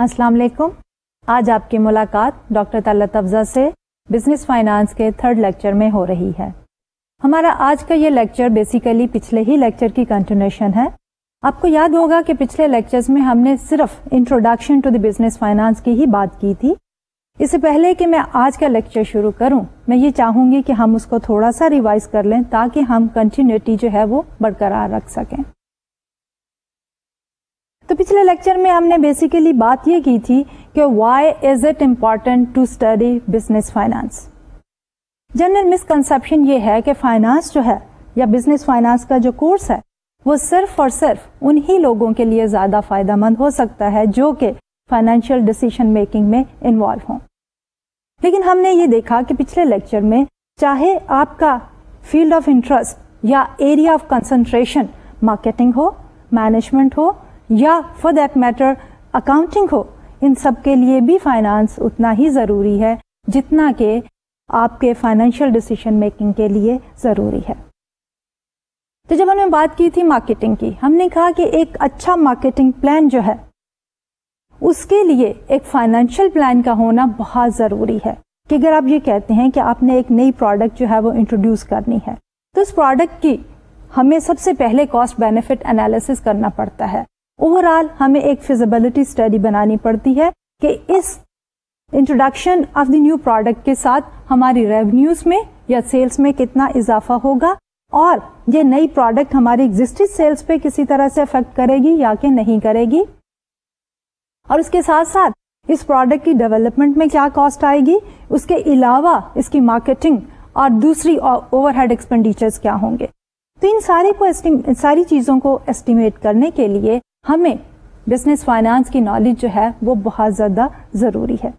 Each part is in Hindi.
अस्सलाम वालेकुम। आज आपकी मुलाकात डॉक्टर तलत अफजा से बिज़नेस फाइनेंस के थर्ड लेक्चर में हो रही है। हमारा आज का ये लेक्चर बेसिकली पिछले ही लेक्चर की कंटिन्यूशन है। आपको याद होगा कि पिछले लेक्चर्स में हमने सिर्फ़ introduction to the business finance की ही बात की थी। इससे पहले कि मैं आज का लेक्चर शुरू करूँ, मैं ये चाहूँगी कि हम उसको थोड़ा सा रिवाइज कर लें ताकि हम कंटिन्यूटी जो है वो बरकरार रख सकें। तो पिछले लेक्चर में हमने बेसिकली बात ये की थी कि why is it important to study business finance general misconception ये है कि फाइनेंस जो है, या बिज़नेस फाइनेंस का जो कोर्स है, वो सिर्फ़ और सिर्फ़ उन्हीं लोगों के लिए ज़्यादा फ़ायदेमंद हो सकता है जो कि फाइनेंशियल डिसीज़न मेकिंग में इन्वॉल्व हों। लेकिन हमने ये देखा कि पिछले लेक्चर में चाहे आपका फ़ील्ड ऑफ़ इंटरेस्ट या एरिया ऑफ़ कंसंट्रेशन मार्केटिंग हो मैनेजमेंट हो या फॉर दैट मैटर अकाउंटिंग हो, इन सब के लिए भी फाइनेंस उतना ही ज़रूरी है, जितना कि आपके फाइनेंशियल डिसीज़न मेकिंग के लिए ज़रूरी है। तो जब हमने बात की थी मार्केटिंग की, हमने कहा कि एक अच्छा मार्केटिंग प्लान जो है, उसके लिए एक फाइनेंशियल प्लान का होना बहुत ज़रूरी है। कि अगर आप ये कहते हैं कि आपने एक नई प्रोडक्ट जो है वो इंट्रोड्यूस करनी है तो उस प्रोडक्ट की हमें सबसे पहले कॉस्ट बेनिफिट एनालिसिस करना पड़ता है। ओवरऑल हमें एक फिजिबिलिटी स्टडी बनानी पड़ती है कि इस introduction of the new product के साथ हमारी रेवेन्यूज में या सेल्स में कितना इजाफा होगा और ये नई प्रोडक्ट हमारी एग्जिस्टिंग सेल्स पे किसी तरह से अफेक्ट करेगी या कि नहीं करेगी। और उसके साथ साथ इस प्रोडक्ट की डेवलपमेंट में क्या कॉस्ट आएगी, उसके अलावा इसकी मार्केटिंग और दूसरी ओवरहेड एक्सपेंडिचर्स क्या होंगे। तो इन सारे को सारी चीज़ों को एस्टिमेट करने के लिए हमें बिज़नेस फाइनेंस की नॉलेज जो है, वो बहुत ज़्यादा ज़रूरी है।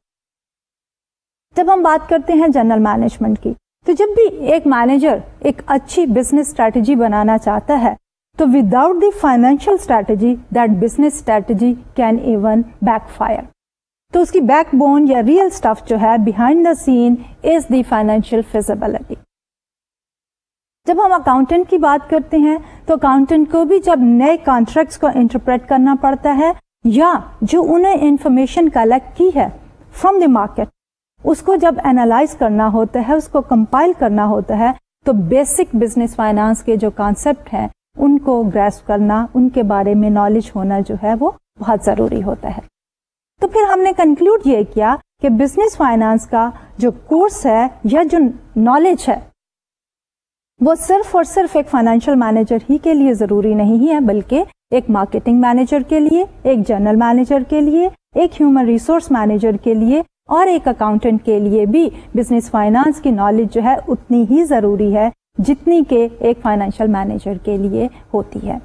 जब हम बात करते हैं जनरल मैनेजमेंट की तो जब भी एक मैनेजर एक अच्छी बिज़नेस स्ट्रैटेजी बनाना चाहता है तो without the financial strategy that business strategy can even backfire तो उसकी बैकबोन या रियल स्टफ़ जो है behind the scene is the financial feasibility जब हम अकाउंटेंट की बात करते हैं तो अकाउंटेंट को भी जब नए कॉन्ट्रैक्ट्स को इंटरप्रेट करना पड़ता है, या जो उन्हें इंफॉर्मेशन कलेक्ट की है फ्रॉम द मार्केट उसको जब एनालाइज करना होता है, उसको कंपाइल करना होता है तो बेसिक बिज़नेस फाइनेंस के जो कॉन्सेप्ट हैं, उनको ग्रेस करना, उनके बारे में नॉलेज होना जो है, वो बहुत ज़रूरी होता है। तो फिर हमने कंक्लूड ये किया कि बिज़नेस फाइनेंस का जो कोर्स है, या जो नॉलेज है वो सिर्फ़ और सिर्फ़ एक फाइनेंशियल मैनेजर ही के लिए ज़रूरी नहीं है, बल्कि एक मार्केटिंग मैनेजर के लिए, एक जनरल मैनेजर के लिए, एक ह्यूमन रिसोर्स मैनेजर के लिए और एक अकाउंटेंट के लिए भी बिज़नेस फाइनेंस की नॉलेज जो है उतनी ही ज़रूरी है जितनी के एक फाइनेंशियल मैनेजर के लिए होती है।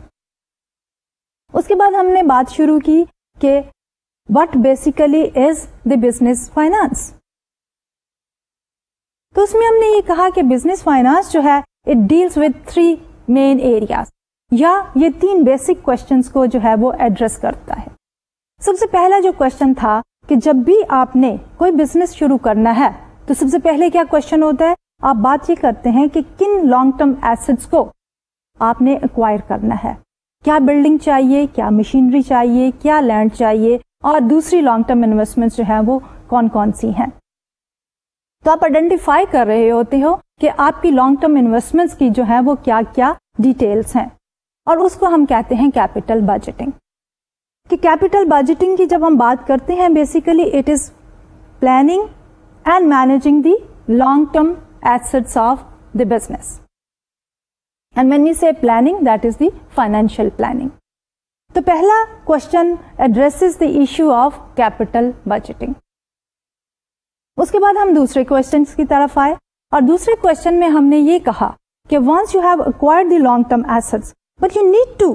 उसके बाद हमने बात शुरू की कि what basically is the business finance तो उसमें हमने ये कहा कि बिज़नेस फाइनेंस जो है it deals with three main areas या ये तीन बेसिक क्वेश्चंस को जो है वो एड्रेस करता है। सबसे पहला जो क्वेश्चन था कि जब भी आपने कोई बिज़नेस शुरू करना है तो सबसे पहले क्या क्वेश्चन होता है? आप बात ये करते हैं कि किन लॉन्ग टर्म एसेट्स को आपने एक्वायर करना है। क्या बिल्डिंग चाहिए, क्या मशीनरी चाहिए, क्या लैंड चाहिए, और दूसरी लॉन्ग टर्म इन्वेस्टमेंट जो है वो कौन कौन सी हैं? तो आप आइडेंटिफाई कर रहे होते हो कि आपकी लॉन्ग टर्म इन्वेस्टमेंट्स की जो है वो क्या क्या डिटेल्स हैं। और उसको हम कहते हैं कैपिटल बजटिंग कि कैपिटल बजटिंग की जब हम बात करते हैं basically it is planning and managing the long term assets of the business and when you say planning that is the financial planning तो पहला question addresses the issue of capital budgeting उसके बाद हम दूसरे क्वेश्चन की तरफ़ आए। और दूसरे क्वेश्चन में हमने ये कहा कि once you have acquired the long term assets but you need to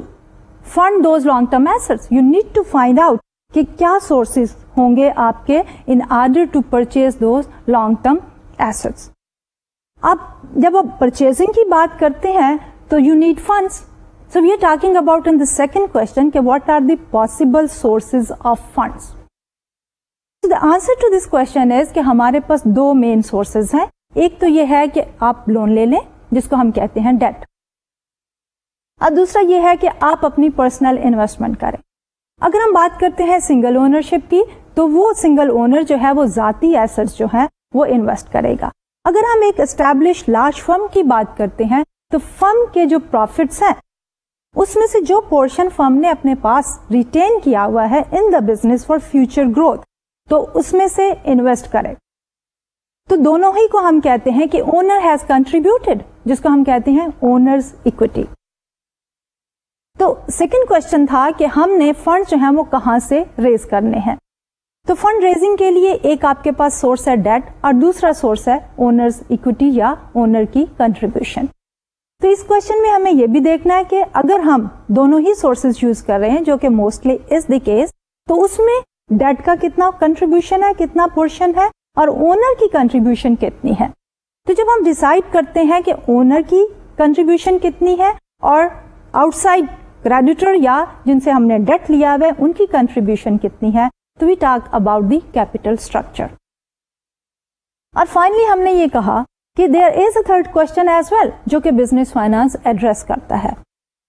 fund those long term assets you need to find out कि क्या सोर्सेज होंगे आपके in order to purchase those long term assets आप जब आप परचेजिंग की बात करते हैं तो you need funds so we are talking about in the second question के what are the possible sources of funds the answer to this question is कि हमारे पास दो मेन सोर्सेज हैं. एक तो यह है कि आप लोन ले लें, जिसको हम कहते हैं डेट और दूसरा ये है कि आप अपनी पर्सनल इन्वेस्टमेंट करें। अगर हम बात करते हैं सिंगल ओनरशिप की तो वो सिंगल ओनर जो है, वो जाती एसेट्स जो है, वो इन्वेस्ट करेगा। अगर हम एक एस्टैब्लिश लार्ज फर्म की बात करते हैं तो फर्म के जो प्रॉफिट्स हैं, उसमें से जो पोर्शन फर्म ने अपने पास रिटेन किया हुआ है in the business for future growth तो उसमें से इन्वेस्ट करें। तो दोनों ही को हम कहते हैं कि ओनर हैज़ कंट्रीब्यूटेड जिसको हम कहते हैं ओनर्स इक्विटी तो सेकंड क्वेश्चन था कि हमने फंड जो है वो कहाँ से रेज करने हैं? तो फंड रेजिंग के लिए एक आपके पास सोर्स है डेट और दूसरा सोर्स है ओनर्स इक्विटी या ओनर की कंट्रीब्यूशन तो इस क्वेश्चन में हमें यह भी देखना है कि अगर हम दोनों ही सोर्सेज यूज़ कर रहे हैं, जो कि मोस्टली इज़ द केस तो उसमें डेट का कितना कंट्रीब्यूशन है, कितना पोर्शन है और ओनर की कंट्रीब्यूशन कितनी है? तो जब हम डिसाइड करते हैं कि ओनर की कंट्रीब्यूशन कितनी है और आउटसाइड क्रेडिटर या जिनसे हमने डेट लिया हुआ है, उनकी कंट्रीब्यूशन कितनी है तो we talk about the capital structure और फाइनली हमने ये कहा कि there is a third question as well जो कि बिज़नेस फाइनेंस एड्रेस करता है।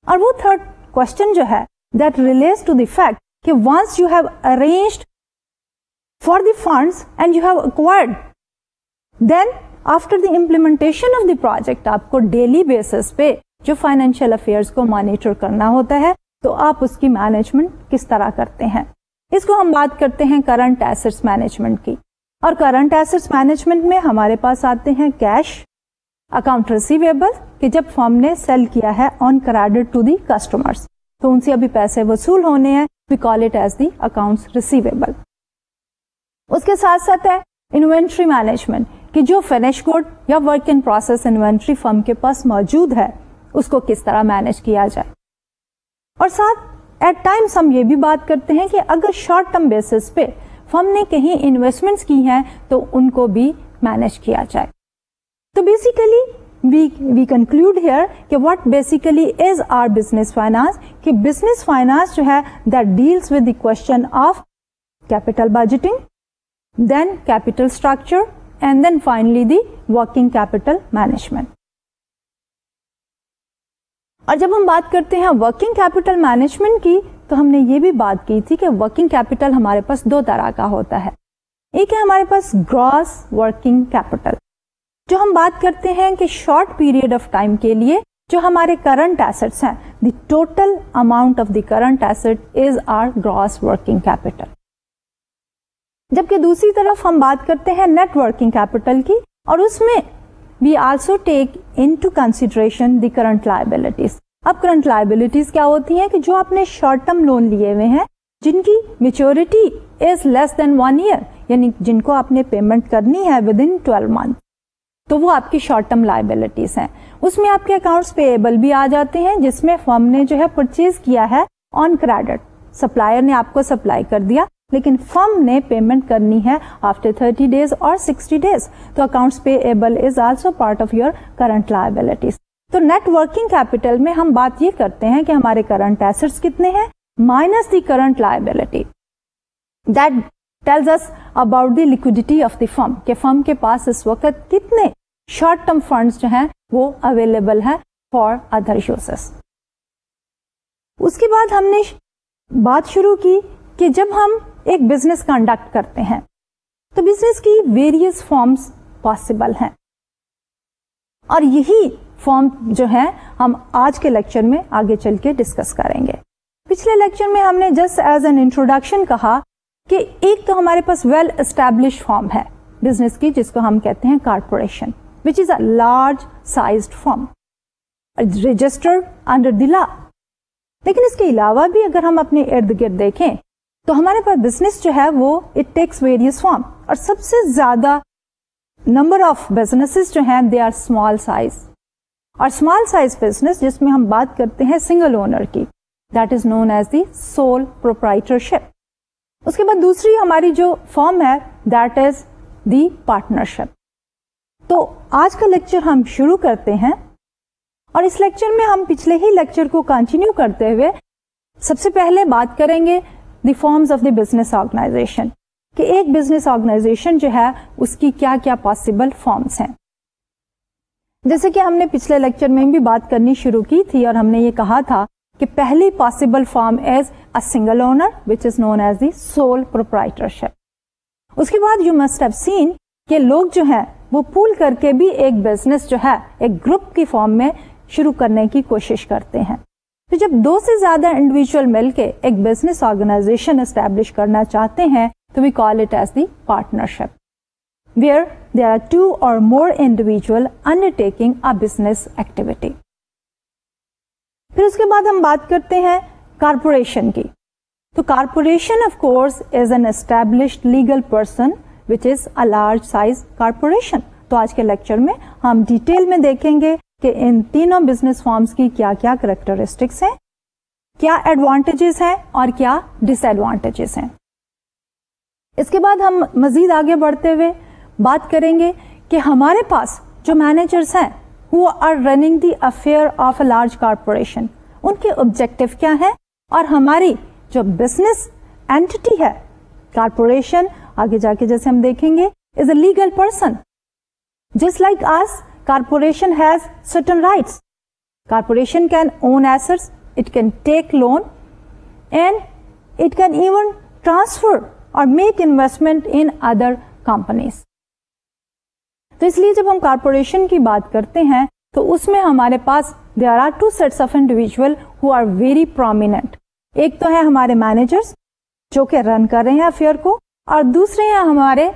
और वो थर्ड क्वेश्चन जो है that relates to the fact कि once you have arranged for the funds and you have acquired then after the implementation of the project आपको डेली बेसिस पे जो फाइनेंशियल अफेयर्स को मॉनिटर करना होता है तो आप उसकी मैनेजमेंट किस तरह करते हैं? इसको हम बात करते हैं करंट एसेट्स मैनेजमेंट की। और करंट एसेट्स मैनेजमेंट में हमारे पास आते हैं कैश अकाउंट रिसीवेबल कि जब फॉर्म ने सेल किया है on credit to the customers तो उनसे अभी पैसे वसूल होने हैं we call it as the accounts receivable उसके साथ साथ है इन्वेंट्री मैनेजमेंट कि जो फिनिश गुड या work in process inventory firm के पास मौजूद है, उसको किस तरह मैनेज किया जाए। और साथ एट टाइम्स हम ये भी बात करते हैं कि अगर शॉर्ट टर्म बेसिस पे फर्म ने कहीं इन्वेस्टमेंट्स की हैं तो उनको भी मैनेज किया जाए। तो basically we we conclude here कि what basically is our business finance कि बिज़नेस फाइनेंस जो है that deals with the question of capital budgeting then capital structure and then finally the working capital management और जब हम बात करते हैं वर्किंग कैपिटल मैनेजमेंट की तो हमने ये भी बात की थी कि वर्किंग कैपिटल हमारे पास दो तरह का होता है। एक है हमारे पास ग्रॉस वर्किंग कैपिटल जो हम बात करते हैं कि शॉर्ट पीरियड ऑफ़ टाइम के लिए जो हमारे करंट एसेट्स हैं the total amount of the current asset is our gross working capital जबकि दूसरी तरफ़ हम बात करते हैं नेटवर्किंग कैपिटल की, और उसमें we also take into consideration the current liabilities अब करंट लाइबिलिटीज क्या होती हैं कि जो आपने शॉर्ट टर्म लोन लिए हुए हैं, जिनकी maturity is less than one year यानी जिनको आपने पेमेंट करनी है विद इन ट्वेल्व मंथ तो वो आपकी शॉर्ट टर्म लाइबिलिटीज हैं। उसमें आपके अकाउंट्स पेएबल भी आ जाते हैं, जिसमें फर्म ने जो है परचेज किया है ऑन क्रेडिट सप्लायर ने आपको सप्लाई कर दिया लेकिन फर्म ने पेमेंट करनी है आफ्टर 30 डेज़ और 60 डेज़ तो accounts payable is also part of your current liabilities तो नेट वर्किंग कैपिटल में हम बात ये करते हैं कि हमारे करंट एसेट्स कितने हैं minus the current liability that tells us about the liquidity of the firm के फर्म के पास इस वक्त कितने शॉर्ट टर्म फंड्स जो हैं वो अवेलेबल है फॉर अदर यूजेस उसके बाद हमने बात शुरू की कि जब हम एक बिज़नेस कंडक्ट करते हैं। तो बिज़नेस की वेरियस फॉर्म्स पॉसिबल हैं। और यही फॉर्म जो है, हम आज के लेक्चर में आगे चल के डिस्कस करेंगे। पिछले लेक्चर में हमने जस्ट एज एन इंट्रोडक्शन कहा कि एक तो हमारे पास वेल एस्टेब्लिश फॉर्म है बिज़नेस की, जिसको हम कहते हैं corporation which is a large size form registered under the law लेकिन इसके अलावा भी अगर हम अपने इर्द गिर्द देखें तो हमारे पास बिज़नेस जो है वो इट टेक्स वेरियस फॉर्म और सबसे ज़्यादा नंबर ऑफ़ बिजनेसेस जो हैं दे आर स्मॉल साइज़ और स्मॉल साइज़ बिज़नेस जिसमें हम बात करते हैं सिंगल ओनर की that is known as the sole proprietorship उसके बाद दूसरी हमारी जो फॉर्म है दैट इज़ दी पार्टनरशिप तो आज का लेक्चर हम शुरू करते हैं। और इस लेक्चर में हम पिछले ही लेक्चर को कंटिन्यू करते हुए सबसे पहले बात करेंगे the forms of the business organization कि एक बिज़नेस ऑर्गेनाइजेशन जो है, उसकी क्या क्या पॉसिबल फॉर्म्स हैं। जैसे कि हमने पिछले लेक्चर में भी बात करनी शुरू की थी और हमने ये कहा था कि पहली possible form is a single owner which is known as the sole proprietorship उसके बाद यू मस्ट हैव सीन कि लोग जो है, वो पूल करके भी एक बिज़नेस जो है, एक ग्रुप की फॉर्म में शुरू करने की कोशिश करते हैं। तो जब दो से ज़्यादा इंडिविजुअल मिलके एक बिज़नेस ऑर्गेनाइजेशन एस्टेब्लिश करना चाहते हैं तो we call it as the partnership where there are two और more individual undertaking a business activity फिर उसके बाद हम बात करते हैं कारपोरेशन की। तो corporation of course is an established legal person which is a large size corporation तो आज के लेक्चर में हम डिटेल में देखेंगे कि इन तीनों बिज़नेस फॉर्म्स की क्या क्या करेक्टरिस्टिक्स हैं, क्या एडवांटेजेस हैं और क्या डिसएडवांटेजेस हैं। इसके बाद हम मजीद आगे बढ़ते हुए बात करेंगे कि हमारे पास जो मैनेजर्स हैं who are running the affair of a large corporation उनके ऑब्जेक्टिव क्या है और हमारी जो बिज़नेस एंटिटी है कारपोरेशन आगे जाके जैसे हम देखेंगे is a legal person just like as corporation has certain rights corporation can own assets it can take loan and it can even transfer or make investment in other companies तो इसलिए जब हम कारपोरेशन की बात करते हैं तो उसमें हमारे पास there are two sets of individual who are very prominent एक तो है हमारे मैनेजर्स जो कि रन कर रहे हैं अफेयर को और दूसरे हैं हमारे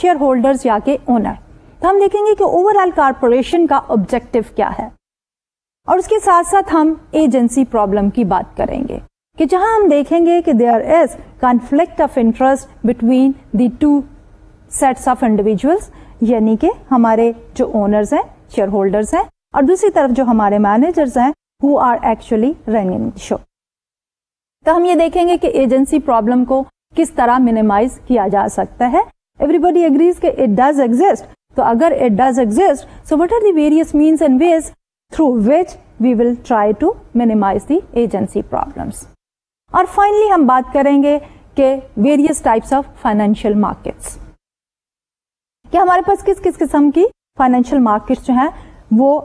शेयर होल्डर्स या के ओनर तो हम देखेंगे कि ओवरऑल कारपोरेशन का ऑब्जेक्टिव क्या है। और उसके साथ साथ हम एजेंसी प्रॉब्लम की बात करेंगे, कि जहाँ हम देखेंगे कि there is conflict of interest between the two sets of individuals यानी कि हमारे जो ओनर्स हैं शेयर होल्डर्स हैं, और दूसरी तरफ़ जो हमारे मैनेजर्स हैं who are actually running show तो हम ये देखेंगे कि एजेंसी प्रॉब्लम को किस तरह मिनिमाइज किया जा सकता है। एवरीबडी एग्रीज के इट डज एग्जिस्ट तो अगर it does exist so what are the various means and ways through which we will try to minimize the agency problems और फाइनली हम बात करेंगे कि various types of financial markets कि हमारे पास किस किस किस्म की फाइनेंशियल मार्केट्स जो है, वो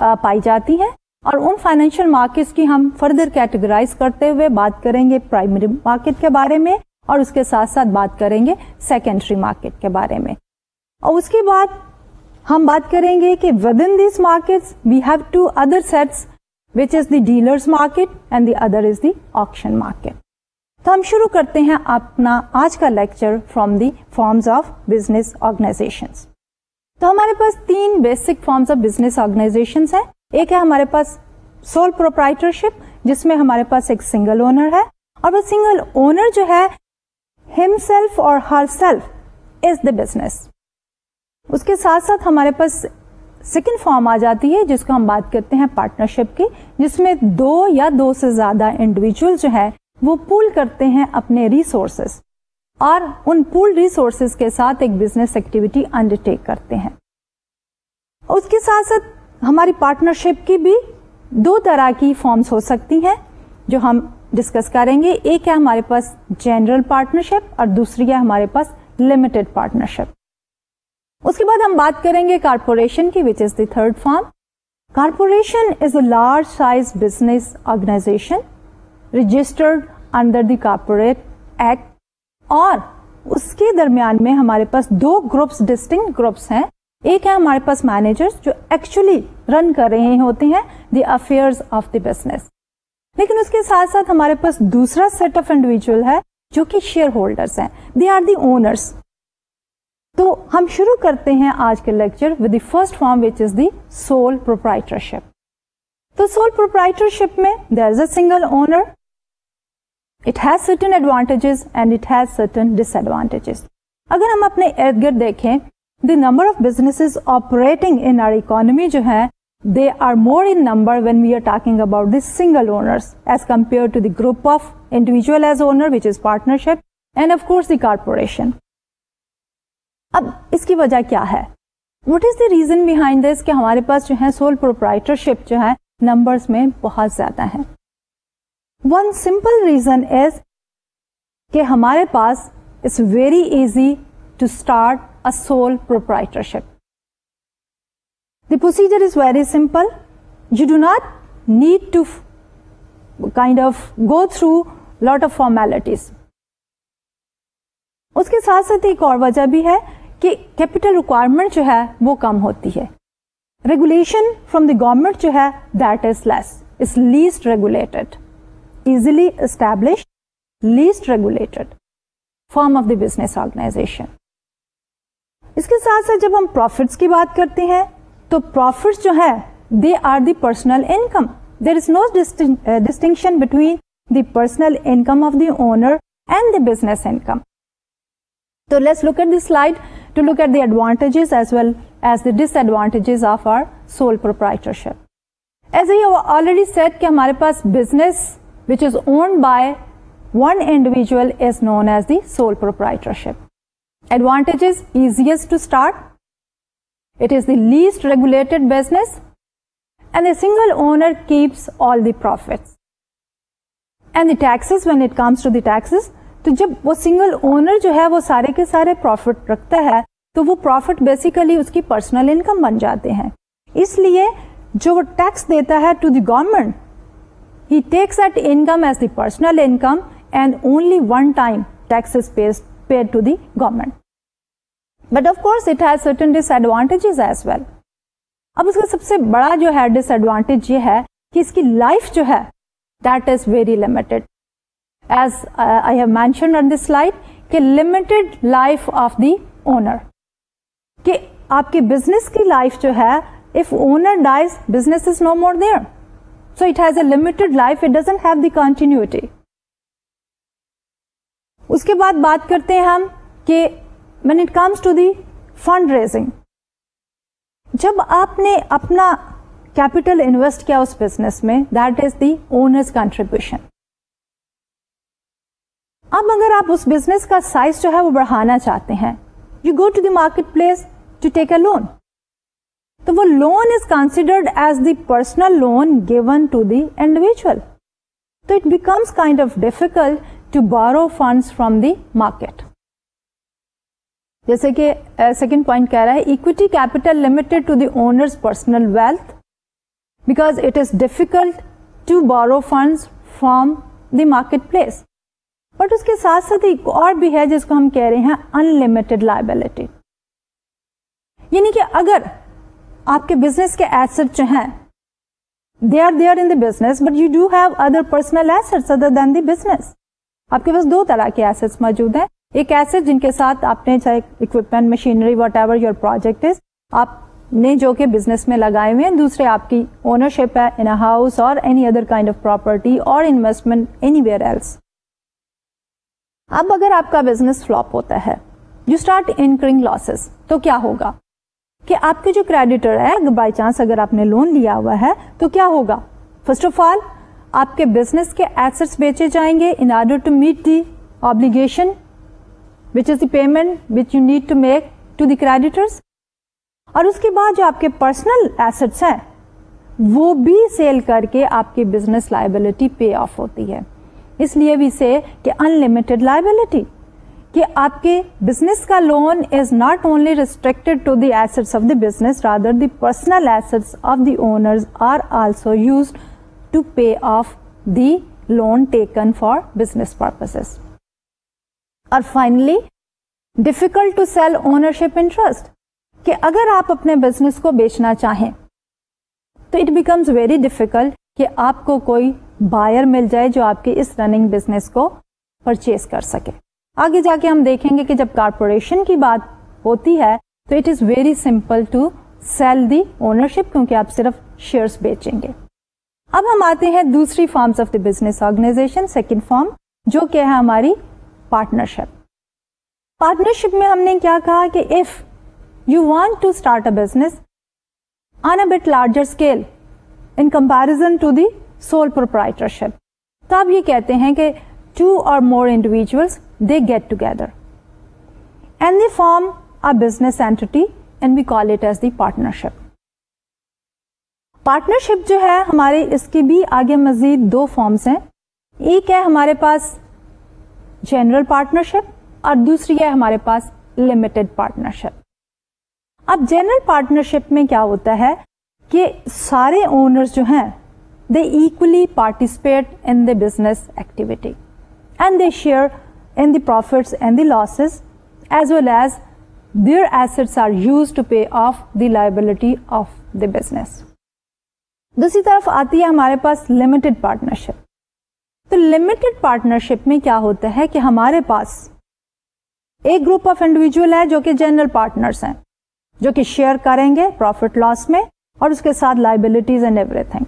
पाई जाती हैं? और उन फाइनेंशियल मार्केट्स की हम फर्दर कैटेगराइज करते हुए बात करेंगे प्राइमरी मार्केट के बारे में और उसके साथ साथ बात करेंगे सेकेंडरी मार्केट के बारे में। और उसके बाद हम बात करेंगे कि within this market we have two other sets which is the dealers market and the other is the auction market तो हम शुरू करते हैं अपना आज का lecture from the forms of business organization तो हमारे पास तीन basic forms of business organization है। एक है हमारे पास सोल प्रोप्राइटरशिप जिसमें हमारे पास एक सिंगल ओनर है। और वो सिंगल ओनर जो है हिमसेल्फ और herself is the business उसके साथ साथ हमारे पास सेकेंड फॉर्म आ जाती है, जिसको हम बात करते हैं पार्टनरशिप की, जिसमें दो या दो से ज़्यादा इंडिविजुअल जो है, वो पूल करते हैं अपने रिसोर्सेस और उन पूल रिसोर्सेस के साथ एक बिज़नेस एक्टिविटी अंडरटेक करते हैं। उसके साथ साथ हमारी पार्टनरशिप की भी दो तरह की फॉर्म्स हो सकती हैं, जो हम डिस्कस करेंगे। एक है हमारे पास जनरल पार्टनरशिप और दूसरी है हमारे पास लिमिटेड पार्टनरशिप उसके बाद हम बात करेंगे कारपोरेशन की which is the third form corporation is a large size business organization registered under the corporate act और उसके दरमियान में हमारे पास दो ग्रुप्स डिस्टिंग ग्रुप्स हैं। एक है हमारे पास मैनेजर्स जो एक्चुअली रन कर रहे होते हैं the affairs of the business लेकिन उसके साथ साथ हमारे पास दूसरा सेट ऑफ़ इंडिविजुअल है, जो कि शेयर होल्डर्स हैं। दे आर दी ओनर्स तो हम शुरू करते हैं आज के lecture with the first form which is the sole proprietorship तो सोल प्रोप्राइटरशिप में there is a single owner it has certain advantages and it has certain disadvantages अगर हम अपने इर्द गिर्द देखें the number of businesses operating in our economy जो है they are more in number when we are talking about this single owners as compare to the group of individual as owner which is partnership and of course अब इसकी वजह क्या है? What is the reason behind this कि हमारे पास जो है सोल प्रोप्राइटरशिप जो है नंबर्स में बहुत ज़्यादा है। वन सिंपल रीजन इज़ कि हमारे पास it's very easy to start a sole proprietorship the procedure is very simple you do not need to kind of go through lot of formalities उसके साथ साथ एक और वजह भी है कि कैपिटल रिक्वायरमेंट जो है वो कम होती है। रेगुलेशन फ्रॉम द गवर्नमेंट जो है that is less is least regulated easily establish least regulated form of the business organization इसके साथ साथ जब हम प्रॉफिट्स की बात करते हैं तो प्रॉफिट्स जो है they are the personal income there is no distinction between the personal income of the owner and the business income तो let's look at this slide To look at the advantages as well as the disadvantages of our sole proprietorship as I already said कि हमारे पास business which is owned by one individual is known as the sole proprietorship Advantages easiest to start. It is the least regulated business and the single owner keeps all the profits. And the taxes when it comes to the taxes तो जब वो सिंगल ओनर जो है, वो सारे के सारे प्रॉफिट रखता है तो वो प्रॉफिट बेसिकली उसकी पर्सनल इनकम बन जाते हैं। इसलिए जो वो टैक्स देता है to the government he taxes that income as the personal income and only one time tax is paid to the government but of course it has certain disadvantages as well अब इसका सबसे बड़ा जो है डिसएडवांटेज ये है कि इसकी लाइफ जो है that is very limited as I have mention on this slide कि limited life of the owner कि आपके बिज़नेस की लाइफ जो है if owner dies business is no more there so it has a limited life it doesn't have the continuity उसके बाद बात करते हैं हम कि when it comes to the fund raising जब आपने अपना कैपिटल इन्वेस्ट किया उस बिज़नेस में that is the owners contribution अब अगर आप उस बिज़नेस का साइज़ जो है वो बढ़ाना चाहते हैं you go to the market place to take a loan तो वो loan is considered as the personal loan given to the individual so it becomes kind of difficult to borrow funds from the market जैसे कि सेकेंड पॉइंट कह रहा है equity capital limited to the owners personal wealth because it is difficult to borrow funds from the market place but उसके साथ साथ एक और भी है जिसको हम कह रहे हैं अनलिमिटेड लाइबिलिटी यानी कि अगर आपके बिज़नेस के एसेट जो हैं they are there in the business but you do have other personal assets other than the business आपके पास दो तरह के एसेट्स मौजूद हैं। एक एसेट जिनके साथ आपने चाहे equipment machinery whatever your project is आपने जो कि बिज़नेस में लगाए हुए हैं, दूसरे आपकी ओनरशिप है इन अ हाउस और any other kind of property और इन्वेस्टमेंट एनी वेयर एल्स अब अगर आपका बिज़नेस फ्लॉप होता है यू स्टार्ट इनकरिंग लॉसेस तो क्या होगा? कि आपके जो क्रेडिटर है बाई चांस अगर आपने लोन लिया हुआ है तो क्या होगा? फ़र्स्ट ऑफ़ ऑल आपके बिज़नेस के एसेट्स बेचे जाएँगे in order to meet the obligation which is the payment which you need to make to the creditors और उसके बाद जो आपके पर्सनल एसेट्स हैं, वो भी सेल करके आपकी बिज़नेस लाइबिलिटी पे ऑफ़ होती है। इसलिए भी से कि अनलिमिटेड लाइबिलिटी कि आपके बिज़नेस का loan is not only restricted to the assets of the business rather the personal assets of the owners are also used to pay off the loan taken for business purposes और finally difficult to sell ownership interest कि अगर आप अपने बिज़नेस को बेचना चाहें तो इट बिकम्स वेरी डिफ़िकल्ट कि आपको कोई बायर मिल जाए जो आपके इस रनिंग बिज़नेस को परचेज कर सके। आगे जाके हम देखेंगे कि जब कारपोरेशन की बात होती है तो it is very simple to sell the ownership क्योंकि आप सिर्फ़ शेयर्स बेचेंगे। अब हम आते हैं दूसरी forms of the business organization second form जो क्या है हमारी पार्टनरशिप पार्टनरशिप में हमने क्या कहा कि if you want to start a business on a bit larger scale in comparison to the sole proprietorship तो आप ये कहते हैं कि टू और more individuals they get together and they form a business entity and we call it as the partnership partnership जो है, हमारे इसकी भी आगे मजीद दो फॉर्म्स हैं. एक है हमारे पास जनरल पार्टनरशिप और दूसरी है हमारे पास लिमिटेड पार्टनरशिप अब जनरल पार्टनरशिप में क्या होता है कि सारे ओनर्स जो हैं they equally participate in the business activity and they share in the profits and the losses, as well as their assets are used to pay off the liability of the business. दूसरी तरफ़ आती है हमारे पास लिमिटेड पार्टनरशिप तो लिमिटेड पार्टनरशिप में क्या होता है कि हमारे पास एक ग्रुप ऑफ़ इंडिविजुअल है जो कि जनरल पार्टनर्स हैं, जो कि शेयर करेंगे प्रॉफिट लॉस में और उसके साथ लाइबिलिटीज एंड एवरीथिंग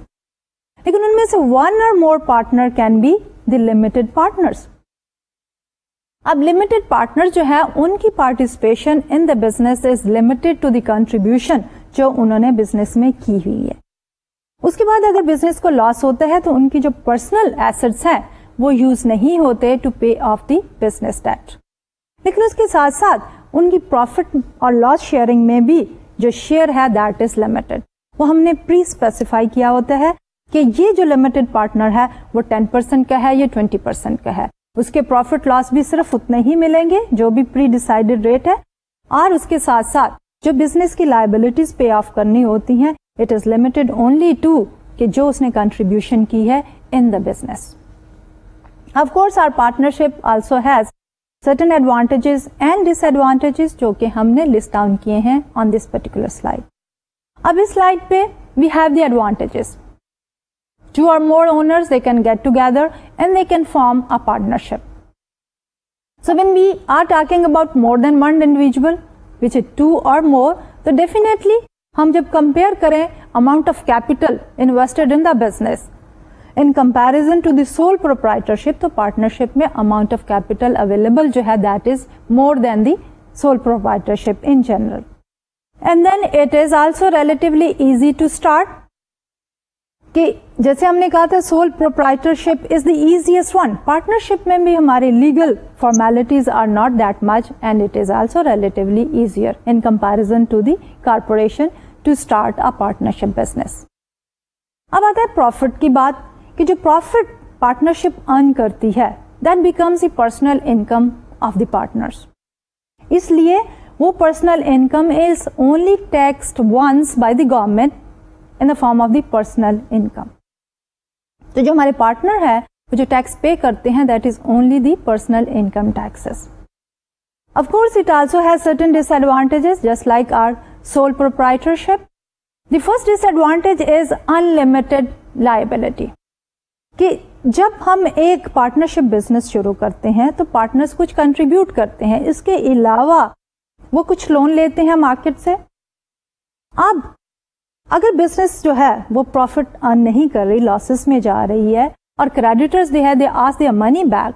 लेकिन उनमें से वन और more partner can be the limited partners अब लिमिटेड पार्टनर जो है, उनकी participation in the business is limited to the contribution जो उन्होंने बिज़नेस में की हुई है। उसके बाद अगर बिज़नेस को लॉस होता है तो उनकी जो पर्सनल एसेट्स हैं, वो यूज़ नहीं होते to pay off the business date लेकिन उसके साथ साथ उनकी प्रॉफिट और लॉस शेयरिंग में भी जो शेयर है दैट इज़ लिमिटेड वो हमने प्री स्पेसिफाई किया होता है कि ये जो लिमिटेड पार्टनर है, वो टेन परसेंट का है, या ट्वेंटी परसेंट का है। उसके प्रॉफिट लॉस भी सिर्फ़ उतने ही मिलेंगे, जो भी प्री डिसाइडेड रेट है। और उसके साथ साथ जो बिज़नेस की लाइबिलिटीज पे ऑफ़ करनी होती हैं it is limited only to कि जो उसने कंट्रीब्यूशन की है in the business of course our partnership also has certain advantages and disadvantages जो कि हमने लिस्ट डाउन किए हैं ऑन दिस पर्टिकुलर स्लाइड अब इस स्लाइड पे we have the advantages two or more owners they can get together and they can form a partnership so when we are talking about more than one individual which is two or more so definitely हम जब कंपेयर करें amount of capital invested in the business in comparison to the sole proprietorship तो पार्टनरशिप में अमाउंट ऑफ कैपिटल अवेलेबल जो है that is more than the sole proprietorship in general and then it is also relatively easy to start कि जैसे हमने कहा था sole proprietorship is the easiest one partnership में भी हमारे legal formalities are not that much and it is also relatively easier in comparison to the corporation to start a partnership business अब आता है प्रॉफिट की बात, कि जो प्रॉफिट पार्टनरशिप अर्न करती है that becomes the personal income of the partners इसलिए वो personal income is only taxed once by the government in the form of the personal income तो जो हमारे पार्टनर है, वो जो टैक्स पे करते हैं that is only the personal income taxes course it also has certain disadvantages just like our sole proprietorship the first disadvantage is unlimited liability कि जब हम एक पार्टनरशिप बिज़नेस शुरू करते हैं तो पार्टनर्स कुछ कंट्रीब्यूट करते हैं। इसके अलावा वो कुछ लोन लेते हैं मार्केट से। अब अगर बिज़नेस जो है, वो प्रॉफिट अर्न नहीं कर रही लॉसेस में जा रही है, और क्रेडिटर्स दे है they ask their money back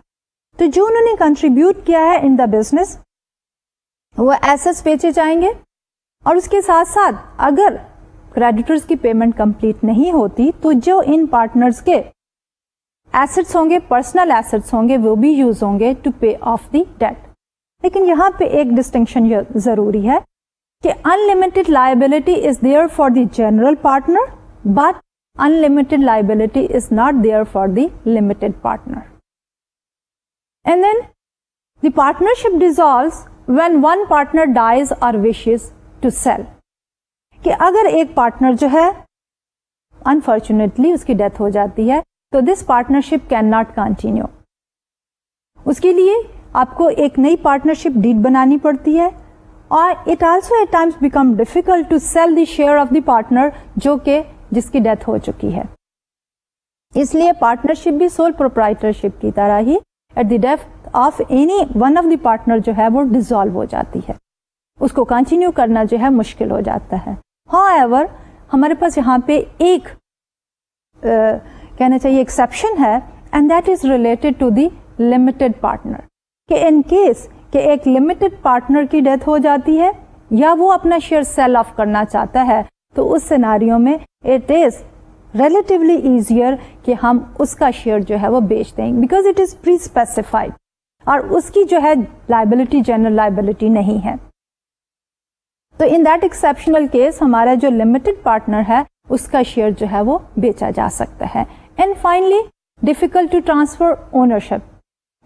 तो जो उन्होंने कंट्रीब्यूट किया है इन द बिज़नेस वो एसेट्स बेचे जाएँगे। और उसके साथ साथ अगर क्रेडिटर्स की पेमेंट कंप्लीट नहीं होती तो जो इन पार्टनर्स के एसेट्स होंगे पर्सनल एसेट्स होंगे, वो भी यूज़ होंगे to pay off the date लेकिन यहाँ पे एक डिस्टिंक्शन ज़रूरी है कि unlimited liability is there for the general partner but unlimited liability is not there for the limited partner and then the partnership dissolve when one partner dies और विशेज टू सेल कि अगर एक पार्टनर जो है अनफॉर्चुनेटली उसकी डेथ हो जाती है तो this partnership can not continue उसके लिए आपको एक नई पार्टनरशिप डीड बनानी पड़ती है और it also at times become difficult to sell the share of the partner जो कि जिसकी डेथ हो चुकी है। इसलिए पार्टनरशिप भी सोल प्रोप्राइटरशिप की तरह ही at the death of any one of the partner जो है वो डिजोल्व हो जाती है। उसको कंटिन्यू करना जो है मुश्किल हो जाता है। हाँ हमारे पास यहाँ पे एक कहना चाहिए एक्सेप्शन है and that is related to the limited partner कि इन केस कि एक लिमिटेड पार्टनर की डेथ हो जाती है, या वो अपना शेयर सेल ऑफ़ करना चाहता है तो उस सिनारियों में इट इज़ रिलेटिवली इजियर कि हम उसका शेयर जो है वो बेच देंगे because it is pre specified और उसकी जो है लाइबिलिटी जनरल लाइबिलिटी नहीं है। तो इन दैट एक्सेप्शनल केस हमारा जो लिमिटेड पार्टनर है, उसका शेयर जो है वो बेचा जा सकता है। And finally difficult to transfer ownership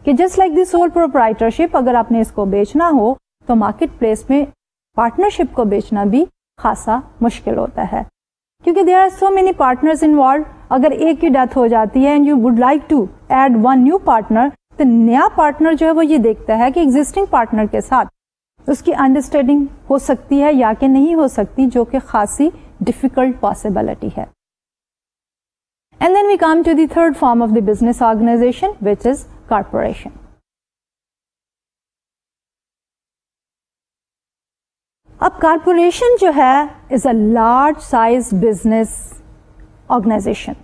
कि just like this sole proprietorship अगर आपने इसको बेचना हो तो मार्केट प्लेस में पार्टनरशिप को बेचना भी खासा मुश्किल होता है। क्योंकि there are so many partners involve अगर एक की डेथ हो जाती है and you would like to add one new partner तो नया पार्टनर जो है वो ये देखता है कि एग्जिस्टिंग पार्टनर के साथ उसकी अंडरस्टैंडिंग हो सकती है या कि नहीं हो सकती, जो कि खासी डिफ़िकल्ट पॉसिबिलिटी है। And then we come to the third form of the business organization which is corporation अब कारपोरेशन जो है is a large size business organization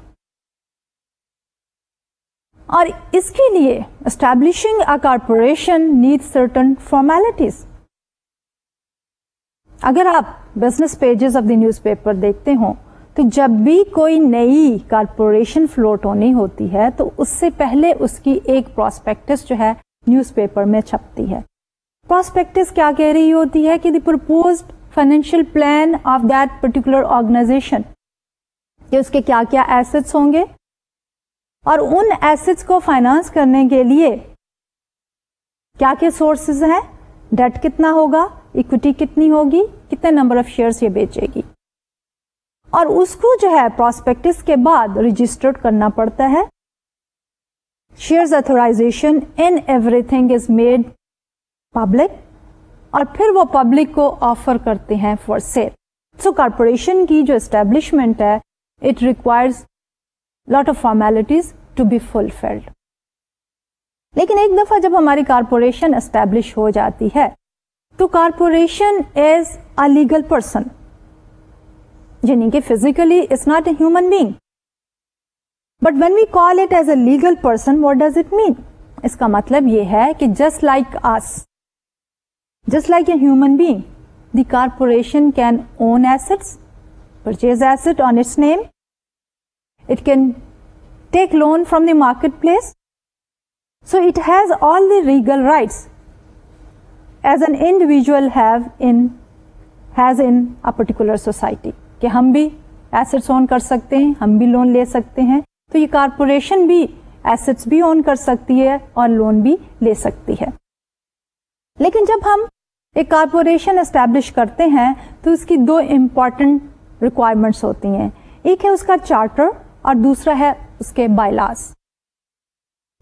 और इसके लिए establishing a corporation need certain formalities अगर आप business pages of the newspaper देखते हो तो जब भी कोई नई कारपोरेशन फ्लोट होनी होती है तो उससे पहले उसकी एक प्रोस्पेक्टस जो है न्यूज़पेपर में छपती है। प्रोस्पेक्टिस क्या कह रही होती है कि the financial plan of that particular organization कि उसके क्या क्या एसेट्स होंगे? और उन एसेट्स को फाइनेंस करने के लिए क्या क्या सोर्सेज हैं? डेट कितना होगा? इक्विटी कितनी होगी? कितने नंबर ऑफ़ शेयर्स ये बेचेगी? और उसको जो है प्रोस्पेक्टिस के बाद रजिस्टर्ड करना पड़ता है। Shares authorization in everything is made public और फिर वो पब्लिक को ऑफ़र करते हैं फॉर सेल सो कॉरपोरेशन की जो एस्टेब्लिशमेंट है it requires lot of formalities to be fulfilled लेकिन एक दफ़ा जब हमारी कारपोरेशन एस्टेब्लिश हो जाती है तो corporation is a legal person यानी कि physically it's not a human being but when we call it as a legal person what does it mean इसका मतलब यह है कि just like us Just like a human being, the corporation can own assets, purchase asset on its name. It can take loan from the marketplace. So it has all the legal rights as an individual have in has in a particular society कि हम भी एसेट्स ओन कर सकते हैं, हम भी लोन ले सकते हैं। तो ये कारपोरेशन भी एसेट्स भी ओन कर सकती है और लोन भी ले सकती है। लेकिन जब हम एक कारपोरेशन एस्टेब्लिश करते हैं तो उसकी दो इंपॉर्टेंट रिक्वायरमेंट्स होती हैं। एक है उसका चार्टर और दूसरा है उसके बायलास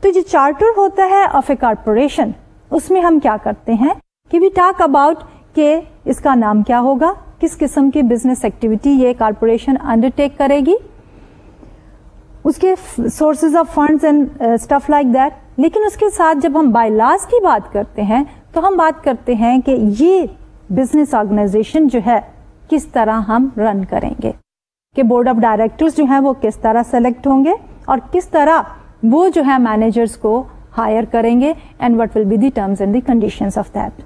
तो जो चार्टर होता है ऑफ़ ए कारपोरेशन उसमें हम क्या करते हैं कि वी टॉक अबाउट के इसका नाम क्या होगा किस किस्म की बिज़नेस एक्टिविटी ये कारपोरेशन अंडरटेक करेगी? उसके sources of funds and stuff like that लेकिन उसके साथ जब हम बायलास की बात करते हैं तो हम बात करते हैं कि ये बिज़नेस ऑर्गेनाइजेशन जो है, किस तरह हम रन करेंगे? कि बोर्ड ऑफ़ डायरेक्टर्स जो है वो किस तरह सेलेक्ट होंगे और किस तरह वो जो है मैनेजर्स को हायर करेंगे and what will be the terms and the conditions of that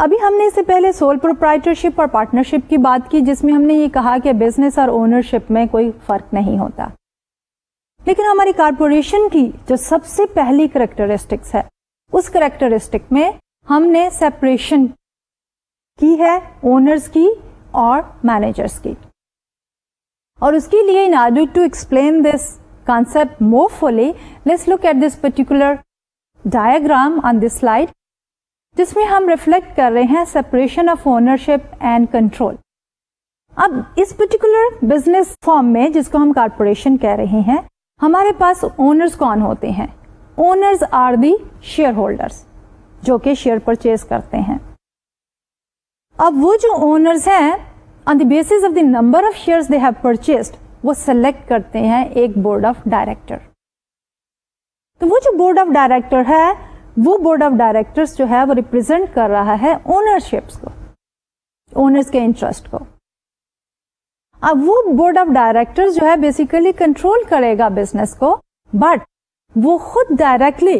अभी हमने इससे पहले सोल प्रोप्राइटरशिप और पार्टनरशिप की बात की, जिसमें हमने ये कहा कि बिज़नेस और ओनरशिप में कोई फ़र्क नहीं होता। लेकिन हमारी कारपोरेशन की जो सबसे पहली करेक्टरिस्टिक्स है, उस करेक्टरिस्टिक में हमने सेपरेशन की है ओनर्स की और मैनेजर्स की। और उसके लिए in order to explain this concept more fully let's look at this particular diagram on this slide जिसमें हम रिफ्लेक्ट कर रहे हैं separation of ownership and control अब इस पर्टिकुलर बिज़नेस फॉर्म में जिसको हम कारपोरेशन कह रहे हैं, हमारे पास ओनर्स कौन होते हैं? Owners are the share holders जो कि शेयर परचेज करते हैं। अब वो जो ओनर्स हैं on the basis of the number of shares they have purchased वो सेलेक्ट करते हैं एक बोर्ड ऑफ़ डायरेक्टर तो वो जो बोर्ड ऑफ़ डायरेक्टर है वो बोर्ड ऑफ़ डायरेक्टर्स जो है, वो रिप्रेजेंट कर रहा है ओनरशिप्स को ओनर्स के इंटरेस्ट को। अब वो बोर्ड ऑफ़ डायरेक्टर्स जो है बेसिकली कंट्रोल करेगा बिज़नेस को बट वो खुद डायरेक्टली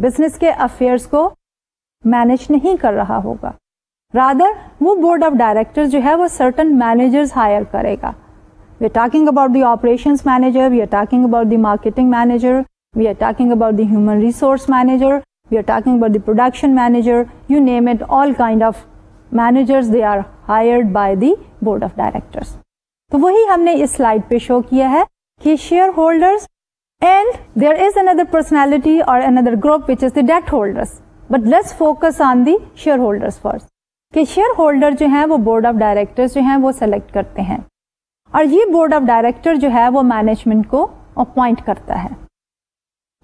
बिज़नेस के अफेयर्स को मैनेज नहीं कर रहा होगा। रादर वो बोर्ड ऑफ़ डायरेक्टर्स जो है, वो सर्टन मैनेजर्स हायर करेगा। We are talking about the operations manager we are talking about the marketing manager we are talking about the human resource manager we are talking about the production manager you name it all kind of managers they are hired by the board of directors तो वही हमने इस स्लाइड पे शो किया है कि shareholders and there is another personality और another group which is the debt holders but let's focus on the shareholders first कि शेयर होल्डर जो है वो बोर्ड ऑफ़ डायरेक्टर्स जो हैं वो सेलेक्ट करते हैं। और ये बोर्ड ऑफ़ डायरेक्टर जो है वो मैनेजमेंट को अपॉइंट करता है।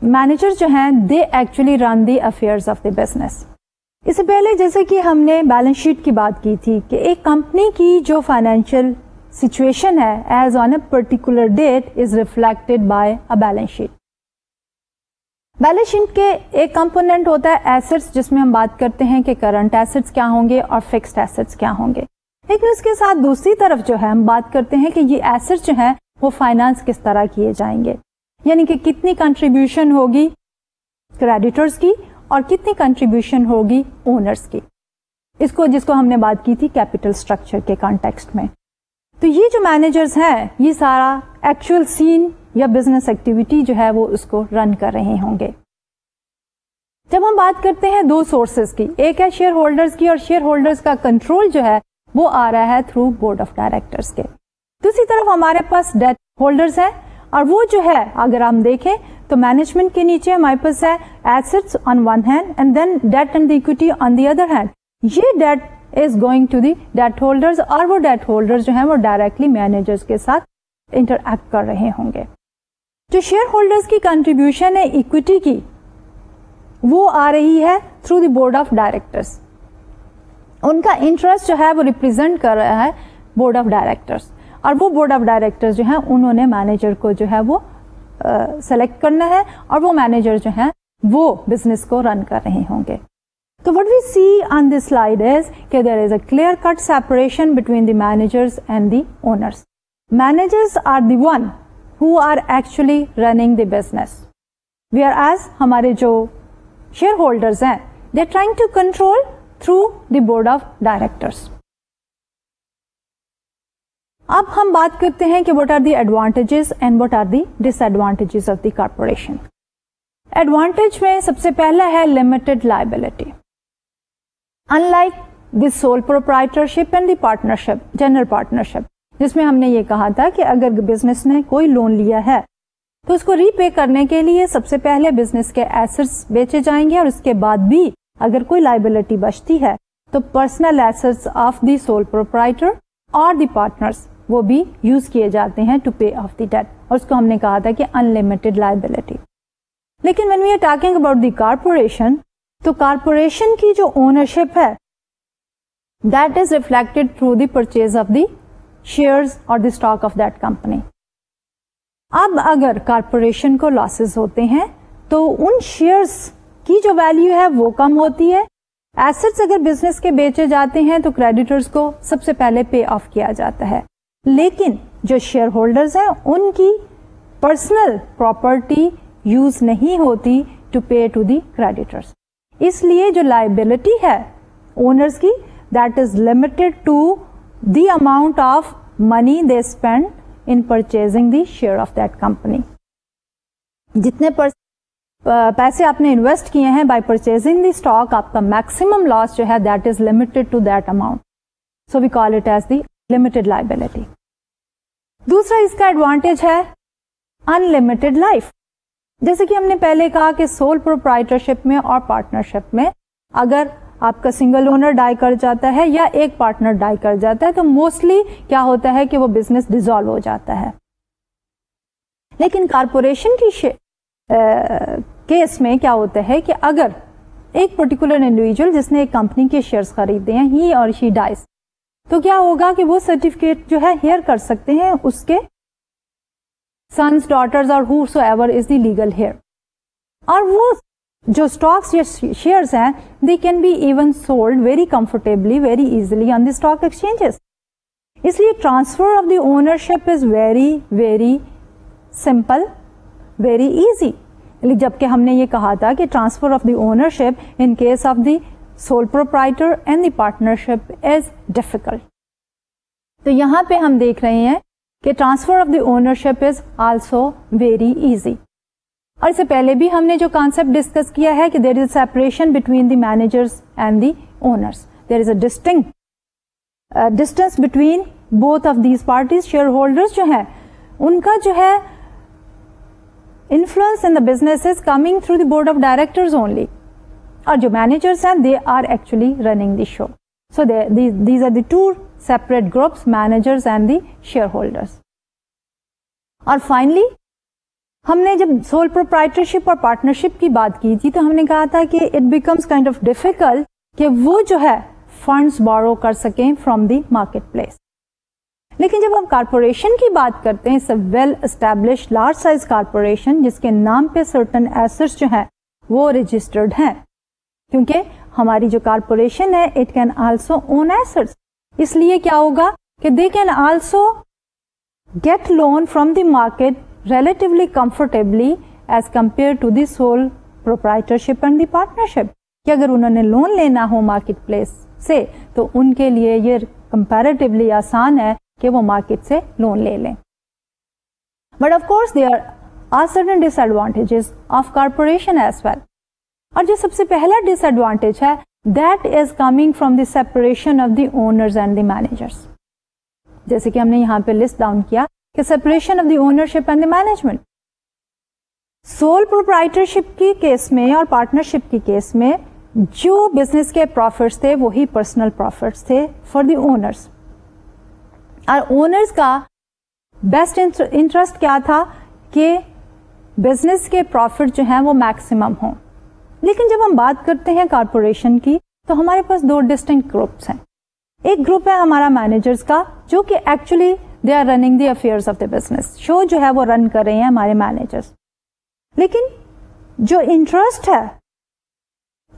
मैनेजर जो हैं they actually run the affairs of the business इससे पहले जैसे कि हमने बैलेंस शीट की बात की थी कि एक कंपनी की जो फाइनेंशियल सिचुएशन है as on a particular date is reflected by a balance sheet balance sheet के एक कंपोनेंट होता है एसेट्स जिसमें हम बात करते हैं कि करंट एसेट्स क्या होंगे और फिक्स्ड एसेट्स क्या होंगे। लेकिन उसके साथ दूसरी तरफ़ जो है, हम बात करते हैं कि ये एसेट्स जो है, वो फाइनेंस किस तरह किए जाएँगे। यानी कि कितनी कंट्रीब्यूशन होगी क्रेडिटर्स की और कितनी कंट्रीब्यूशन होगी ओनर्स की। इसको जिसको हमने बात की थी कैपिटल स्ट्रक्चर के कॉन्टेक्स्ट में। तो ये जो मैनेजर्स हैं, ये सारा एक्चुअल सीन या बिज़नेस एक्टिविटी जो है वो उसको रन कर रहे होंगे। जब हम बात करते हैं दो सोर्सेज की, एक है शेयर होल्डर्स की और शेयर होल्डर्स का कंट्रोल जो है वो आ रहा है थ्रू बोर्ड ऑफ़ डायरेक्टर्स के। दूसरी तरफ़ हमारे पास डेट होल्डर्स है और वो जो है, अगर हम देखें तो मैनेजमेंट के नीचे हमारे पास है assets on one hand and then debt and equity on the other hand ये debt is going to the debt holders और वो डेट होल्डर्स जो है, वो डायरेक्टली मैनेजर्स के साथ इंटरक्ट कर रहे होंगे। जो शेयर होल्डर्स की कंट्रीब्यूशन है इक्विटी की, वो आ रही है through the board of directors उनका इंटरेस्ट जो है, वो रिप्रेजेंट कर रहा है बोर्ड ऑफ़ डायरेक्टर्स और वो बोर्ड ऑफ़ डायरेक्टर्स जो है, उन्होंने मैनेजर को जो है वो सेलेक्ट करना है और वो मैनेजर जो है, वो बिज़नेस को रन कर रहे होंगे। तो what we see on this slide is कि there is a clear cut separation between the managers and the owners managers are the one who are actually running the business we are as हमारे जो शेयर होल्डर्स हैं they are trying to control through the board of directors अब हम बात करते हैं कि what are the advantages and what are the disadvantages of the corporation advantage में सबसे पहला है limited liability unlike the sole proprietorship and the partnership general partnership जिसमें हमने ये कहा था कि अगर बिज़नेस ने कोई लोन लिया है तो उसको रीपे करने के लिए सबसे पहले बिज़नेस के एसेट्स बेचे जाएँगे और उसके बाद भी अगर कोई लाइबिलिटी बचती है तो personal assets of the sole proprietor और द पार्टनर्स वो भी यूज़ किए जाते हैं to pay off the date और उसको हमने कहा था कि अनलिमिटेड लाइबिलिटी लेकिन when we are talking about the corporation तो कारपोरेशन की जो ओनरशिप है that is reflected through the purchase of the shares और the stock of that company अब अगर कारपोरेशन को लॉसेस होते हैं तो उन शेयर्स की जो वैल्यू है वो कम होती है. एसेट्स अगर बिज़नेस के बेचे जाते हैं तो क्रेडिटर्स को सबसे पहले पे ऑफ़ किया जाता है. लेकिन जो शेयर होल्डर्स हैं, उनकी पर्सनल प्रॉपर्टी यूज़ नहीं होती to pay to the creditors इसलिए जो लाइबिलिटी है ओनर्स की that is limited to the amount of money they spend in purchasing the share of that company जितने पर पैसे आपने इन्वेस्ट किए हैं बाय परचेजिंग द स्टॉक आपका मैक्सिमम लॉस जो है that is limited to that amount so we call it as the limited liability दूसरा इसका एडवांटेज है अनलिमिटेड लाइफ जैसे कि हमने पहले कहा कि सोल प्रोप्राइटरशिप में और पार्टनरशिप में अगर आपका सिंगल ओनर डाई कर जाता है या एक पार्टनर डाई कर जाता है तो मोस्टली क्या होता है कि वो बिज़नेस डिजॉल्व हो जाता है. लेकिन कारपोरेशन की केस में क्या होता है कि अगर एक पर्टिकुलर इंडिविजुअल जिसने एक कंपनी के शेयर्स खरीदे हैं ही और शी डाइस तो क्या होगा कि वो सर्टिफिकेट जो है हेयर कर सकते हैं उसके सन्स डॉटर्स और who is the legal heir और वो जो स्टॉक्स या शेयर्स हैं they can be even sold very comfortably very easily on the stock exchanges इसलिए transfer of the ownership is very very simple very easy जबकि हमने ये कहा था कि transfer of the ownership in case of the sole proprietor and the partnership is difficult तो यहाँ पे हम देख रहे हैं कि transfer of the ownership is also very easy और इससे पहले भी हमने जो कॉन्सेप्ट डिस्कस किया है कि there is separation between the managers and the owners there is a disting distance between both of these parties shareholders जो है, उनका जो है influence in the business is coming through the board of directors only. Or जो managers हैं they are actually running the show. So they, these, these are the two separate groups managers and और फाइनली हमने जब सोल प्रोप्राइटरशिप और पार्टनरशिप की बात की थी तो हमने कहा था कि it becomes kind of difficult कि वो जो है फंड्स बोरो कर सकें फ्रॉम द मार्केट प्लेस लेकिन जब हम कारपोरेशन की बात करते हैं well establish large size corporation जिसके नाम पे सर्टन एसेट्स जो है वो रजिस्टर्ड हैं। क्योंकि हमारी जो कारपोरेशन है it can also own assets इसलिए क्या होगा कि they can also get loan from the market relatively comfortably as compared to the sole proprietorship and the partnership. कि अगर उन्होंने लोन लेना हो मार्केट प्लेस से तो उनके लिए ये कंपैरेटिवली आसान है कि वो मार्केट से लोन ले लें। But of course there are certain disadvantages of corporation as well और जो सबसे पहला डिसएडवांटेज है that is coming from the separation of the owners and the managers जैसे कि हमने यहाँ पे लिस्ट डाउन किया कि separation of the ownership and the management sole proprietorship की केस में और पार्टनरशिप की केस में जो बिज़नेस के प्रॉफिट्स थे, वही पर्सनल प्रॉफिट्स थे फॉर द ओनर्स और ओनर्स का बेस्ट इंटरेस्ट क्या था कि बिज़नेस के प्रॉफिट जो हैं वो मैक्सिमम हो। लेकिन जब हम बात करते हैं कारपोरेशन की तो हमारे पास दो डिस्टिंग ग्रुप्स हैं। एक ग्रुप है हमारा मैनेजर्स का, जो कि actually they are running the affairs of the business show जो है वो रन कर रहे हैं हमारे मैनेजर्स लेकिन जो इंटरेस्ट है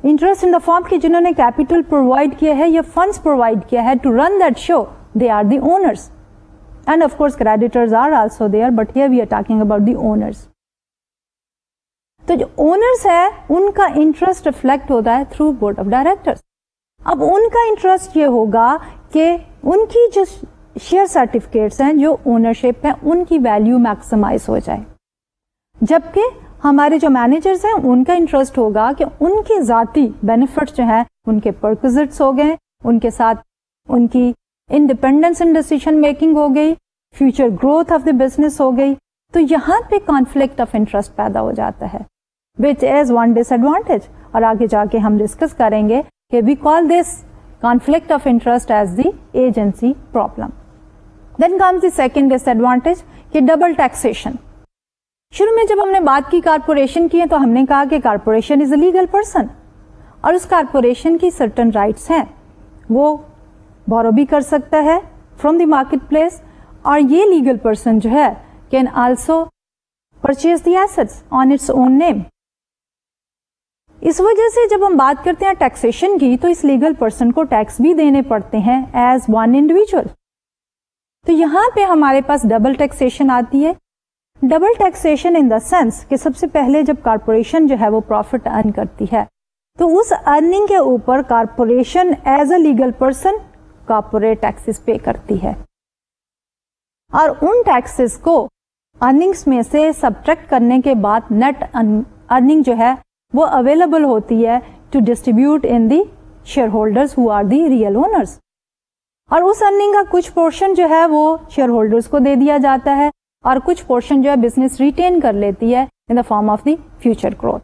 इंटरेस्ट इन द फॉर्म की जिन्होंने कैपिटल प्रोवाइड किया है या फंड्स प्रोवाइड किया है to run that show they are the owners and of course creditors are also there but here we are talking about the owners तो जो ओनर्स है, उनका इंटरेस्ट रिफ्लेक्ट होता है थ्रू बोर्ड ऑफ़ डायरेक्टर्स अब उनका इंटरेस्ट ये होगा कि उनकी जो शेयर सर्टिफिकेट्स हैं, जो ओनरशिप है, उनकी वैल्यू मैक्सिमाइज हो जाए. जबकि हमारे जो मैनेजर्स हैं, उनका इंटरेस्ट होगा कि उनके जाति बेनिफिट्स जो हैं, उनके परक्विजिट्स हो गए, उनके साथ उनकी इंडिपेंडेंस इन डिसीज़न मेकिंग हो गई future growth of the business हो गई तो यहाँ पे कॉन्फ्लिक्ट ऑफ़ इंटरेस्ट पैदा हो जाता है. विच इज़ वन डिसएडवांटेज और आगे जाके हम डिस्कस करेंगे कि we call this conflict of interest as the agency problem then comes the second disadvantage कि डबल टैक्सेशन शुरू में जब हमने बात की कारपोरेशन की है तो हमने कहा कि corporation is a legal person और उस कारपोरेशन की सर्टन राइट्स हैं. वो बोरो भी कर सकता है फ्रॉम द मार्केट प्लेस और ये लीगल पर्सन जो है can also purchase the assets on its own name इस वजह से जब हम बात करते हैं टैक्सेशन की तो इस लीगल पर्सन को टैक्स भी देने पड़ते हैं एज वन इंडिविजुअल तो यहाँ पे हमारे पास डबल टैक्सेशन आती है। Double taxation in the sense कि सबसे पहले जब कारपोरेशन जो है वो प्रॉफिट अर्न करती है तो उस अर्निंग के ऊपर corporation as a legal person corporate taxes pay करती है। और उन टैक्सेस को अर्निंग्स में से सब्ट्रैक्ट करने के बाद नेट अर्निंग जो है वो अवेलेबल होती है to distribute in the shareholders who are the real owners और उस अर्निंग का कुछ पोर्शन जो है वो शेयर होल्डर्स को दे दिया जाता है और कुछ पोर्शन जो है बिज़नेस रिटेन कर लेती है in the form of the future growth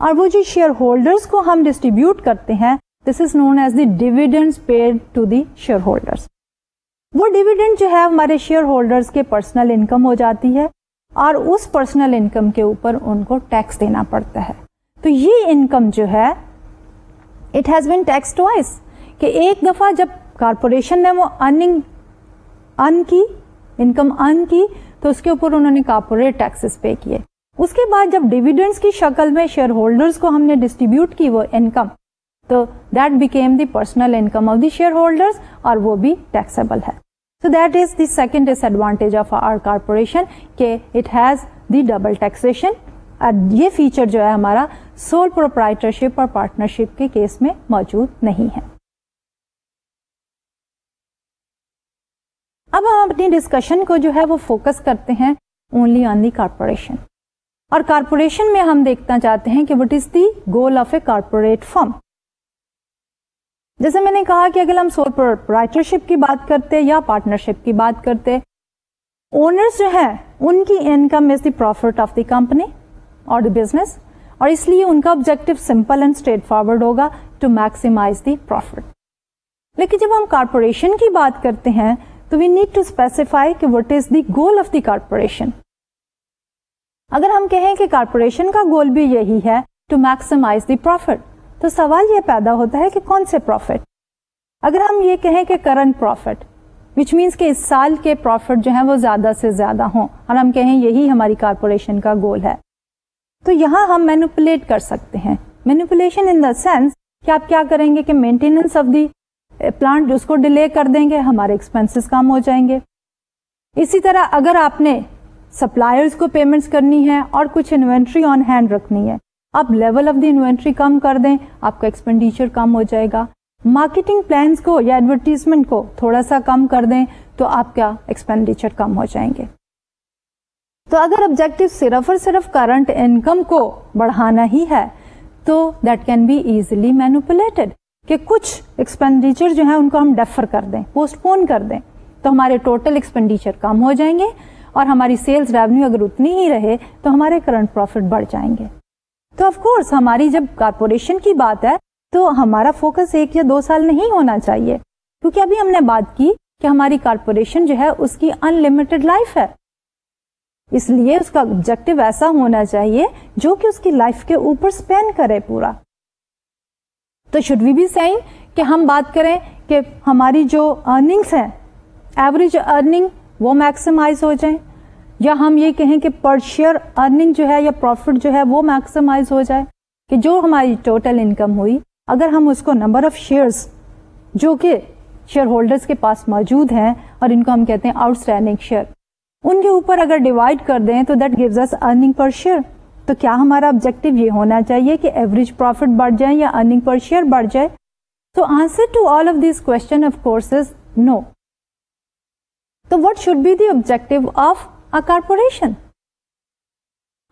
और वो जो शेयर होल्डर्स को हम डिस्ट्रीब्यूट करते हैं this is known as the dividend paid to the shareholders वो डिविडेंड जो है हमारे शेयर होल्डर्स के पर्सनल इनकम हो जाती है और उस पर्सनल इनकम के ऊपर उनको टैक्स देना पड़ता है। तो ये इनकम जो है it has been tax twice कि एक दफ़ा जब कारपोरेशन ने वो अर्निंग अर्न की इनकम अर्न की तो उसके ऊपर उन्होंने कारपोरेट टैक्सेस पे किए. उसके बाद जब डिविडेंड्स की शक्ल में शेयर होल्डर्स को हमने डिस्ट्रीब्यूट की वो इनकम तो that became the personal income of the shareholders और वो भी टैक्सेबल है. So that is the second disadvantage of our corporation के it has the double taxation ये फीचर जो है हमारा सोल प्रोप्राइटरशिप और पार्टनरशिप के केस में मौजूद नहीं है। अब हम अपनी डिस्कशन को जो है वो फोकस करते हैं ओनली ऑन दी कारपोरेशन और कारपोरेशन में हम देखना चाहते हैं कि what is the goal of a corporate firm जैसे मैंने कहा कि अगर हम सोल प्रोप्राइटरशिप की बात करते या पार्टनरशिप की बात करते ओनर्स जो है, उनकी income is the profit of the company और द बिज़नेस और इसलिए उनका objective simple and straight forward होगा टू मैक्सिमाइज द प्रॉफिट लेकिन जब हम कारपोरेशन की बात करते हैं तो वी नीड टू स्पेसिफाई कि what is the goal of the corporation अगर हम कहें कि कारपोरेशन का गोल भी यही है टू मैक्सिमाइज द प्रॉफिट तो सवाल यह पैदा होता है कि कौन से प्रॉफिट अगर हम ये कहें कि करंट प्रॉफिट विच मीन्स कि इस साल के प्रॉफिट जो है वो ज़्यादा से ज़्यादा हों, और हम कहें यही हमारी कारपोरेशन का गोल है तो यहाँ हम मैनुपुलेट कर सकते हैं। मैनुपुलेशन इन द सेंस कि आप क्या करेंगे कि मेंटेनेंस ऑफ़ दी प्लांट उसको डिले कर देंगे, हमारे एक्सपेंसेस कम हो जाएँगे। इसी तरह अगर आपने सप्लायर्स को पेमेंट्स करनी है और कुछ इन्वेंट्री ऑन हैंड रखनी है, आप लेवल ऑफ़ द इन्वेंट्री कम कर दें, आपका एक्सपेंडिचर कम हो जाएगा। मार्केटिंग प्लान्स को या एडवर्टीजमेंट को थोड़ा सा कम कर दें तो आपका एक्सपेंडिचर कम हो जाएँगे। तो अगर ऑब्जेक्टिव सिर्फ़ और सिर्फ़ करंट इनकम को बढ़ाना ही है तो that can be easily manipulated कि कुछ एक्सपेंडिचर जो है उनको हम डेफर कर दें पोस्टपोन कर दें तो हमारे टोटल एक्सपेंडिचर कम हो जाएँगे और हमारी सेल्स रेवेन्यू अगर उतनी ही रहे तो हमारे करंट प्रॉफिट बढ़ जाएँगे। तो ऑफ़ कोर्स हमारी जब कारपोरेशन की बात है तो हमारा फोकस एक या दो साल नहीं होना चाहिए। क्योंकि अभी हमने बात की कि हमारी कारपोरेशन जो है उसकी अनलिमिटेड लाइफ है। इसलिए उसका ऑब्जेक्टिव ऐसा होना चाहिए जो कि उसकी लाइफ के ऊपर स्पेंड करे पूरा। तो शुड वी बी सेइंग कि हम बात करें कि हमारी जो अर्निंग्स हैं एवरेज अर्निंग वो मैक्सिमाइज हो जाए, या हम ये कहें कि पर शेयर अर्निंग जो है या प्रॉफिट जो है वो मैक्सिमाइज हो जाए, कि जो हमारी टोटल इनकम हुई, अगर हम उसको नंबर ऑफ़ शेयर्स जो कि शेयर होल्डर्स के पास मौजूद हैं, और इनको हम कहते हैं आउटस्टैंडिंग शेयर उनके ऊपर अगर डिवाइड कर दें तो that gives us earning per share तो क्या हमारा ऑब्जेक्टिव ये होना चाहिए कि एवरेज प्रॉफिट बढ़ जाए या अर्निंग पर शेयर बढ़ जाए? तो answer to all of this question of course is no तो what should be the objective of a corporation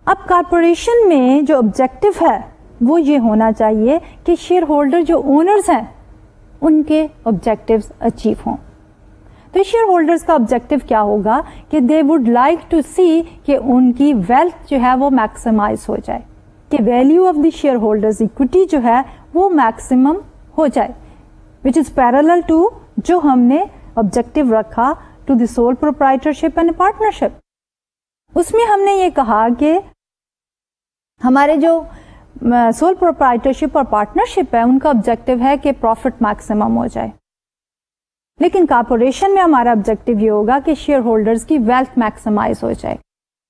अब कारपोरेशन में जो ऑब्जेक्टिव है, वो ये होना चाहिए कि शेयर होल्डर जो ओनर्स हैं, उनके ऑब्जेक्टिव्स अचीव हों। तो शेयर होल्डर्स का ऑब्जेक्टिव क्या होगा कि they would like to see कि उनकी वेल्थ जो है वो मैक्सिमाइज हो जाए, कि value of the shareholders equity जो है वो मैक्सिमम हो जाए विच इज़ पैरल टू जो हमने ऑब्जेक्टिव रखा to the sole proprietorship and partnership उसमें हमने ये कहा कि हमारे जो सोल प्रोप्राइटरशिप और पार्टनरशिप है, उनका ऑब्जेक्टिव है कि प्रॉफिट मैक्सिमम हो जाए। लेकिन कारपोरेशन में हमारा ऑब्जेक्टिव ये होगा कि शेयर होल्डर्स की वेल्थ मैक्सिमाइज हो जाए।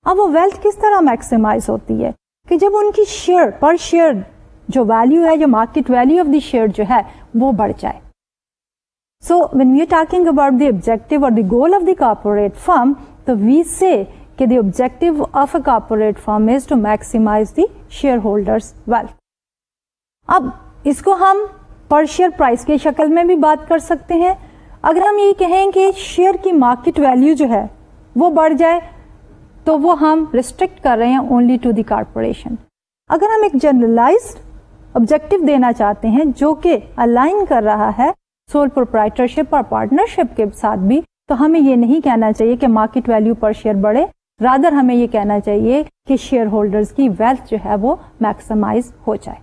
अब वो वेल्थ किस तरह मैक्सिमाइज होती है? कि जब उनकी शेयर पर शेयर जो वैल्यू है, जो market value of the share जो है, वो बढ़ जाए। So when we talking about the objective और the goal of the corporate firm तो वी से कि objective of a corporate firm is to maximise the shareholders wealth अब, इसको हम पर शेयर प्राइस की शक्ल में भी बात कर सकते हैं। अगर हम ये कहें कि शेयर की मार्केट वैल्यू जो है, वो बढ़ जाए तो वो हम रिस्ट्रिक्ट कर रहे हैं ओनली टू द कारपोरेशन अगर हम एक जनरलाइज ऑब्जेक्टिव देना चाहते हैं, जो कि अलाइन कर रहा है सोल प्रोप्राइटरशिप और पार्टनरशिप के साथ भी तो हमें ये नहीं कहना चाहिए कि मार्केट वैल्यू पर शेयर बढ़े. रादर हमें ये कहना चाहिए कि शेयर होल्डर्स की वेल्थ जो है, वो मैक्सिमाइज हो जाए.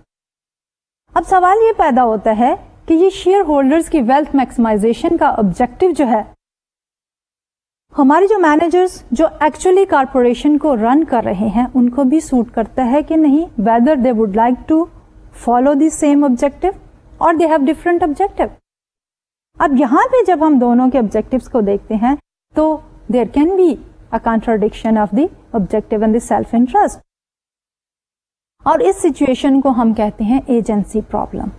अब सवाल ये पैदा होता है कि ये शेयर होल्डर्स की वेल्थ मैक्सिमाइजेशन का ऑब्जेक्टिव जो है, हमारे जो मैनेजर्स जो एक्चुअली कारपोरेशन को रन कर रहे हैं, उनको भी सूट करता है कि नहीं whether they would like to follow the same objective और दे हैव डिफरेंट ऑब्जेक्टिव अब यहाँ पे जब हम दोनों के ऑब्जेक्टिव्स को देखते हैं तो there can be a contradiction of the objective and the self interest और इस सिचुएशन को हम कहते हैं एजेंसी प्रॉब्लम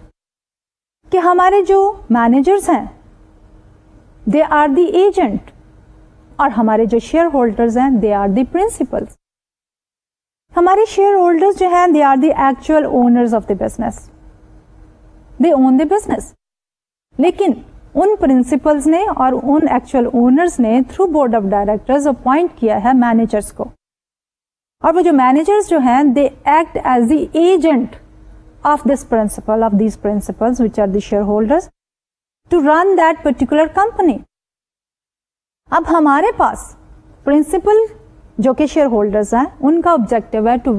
कि हमारे जो मैनेजर्स हैं दे आर द एजेंट और हमारे जो शेयर होल्डर्स हैं दे आर द प्रिंसिपल्स हमारे शेयर होल्डर्स जो हैं they are the actual owners of the business they own the business लेकिन उन प्रिंसिपल्स ने और उन एक्चुअल ओनर्स ने through board of directors appoint किया है मैनेजर्स को. और वो जो मैनेजर्स जो हैं they act as the agent of this principle, of these principles, which are the shareholders, to run that particular company. अब हमारे पास प्रिंसिपल जो कि शेयर होल्डर्स हैं उनका ऑब्जेक्टिव है to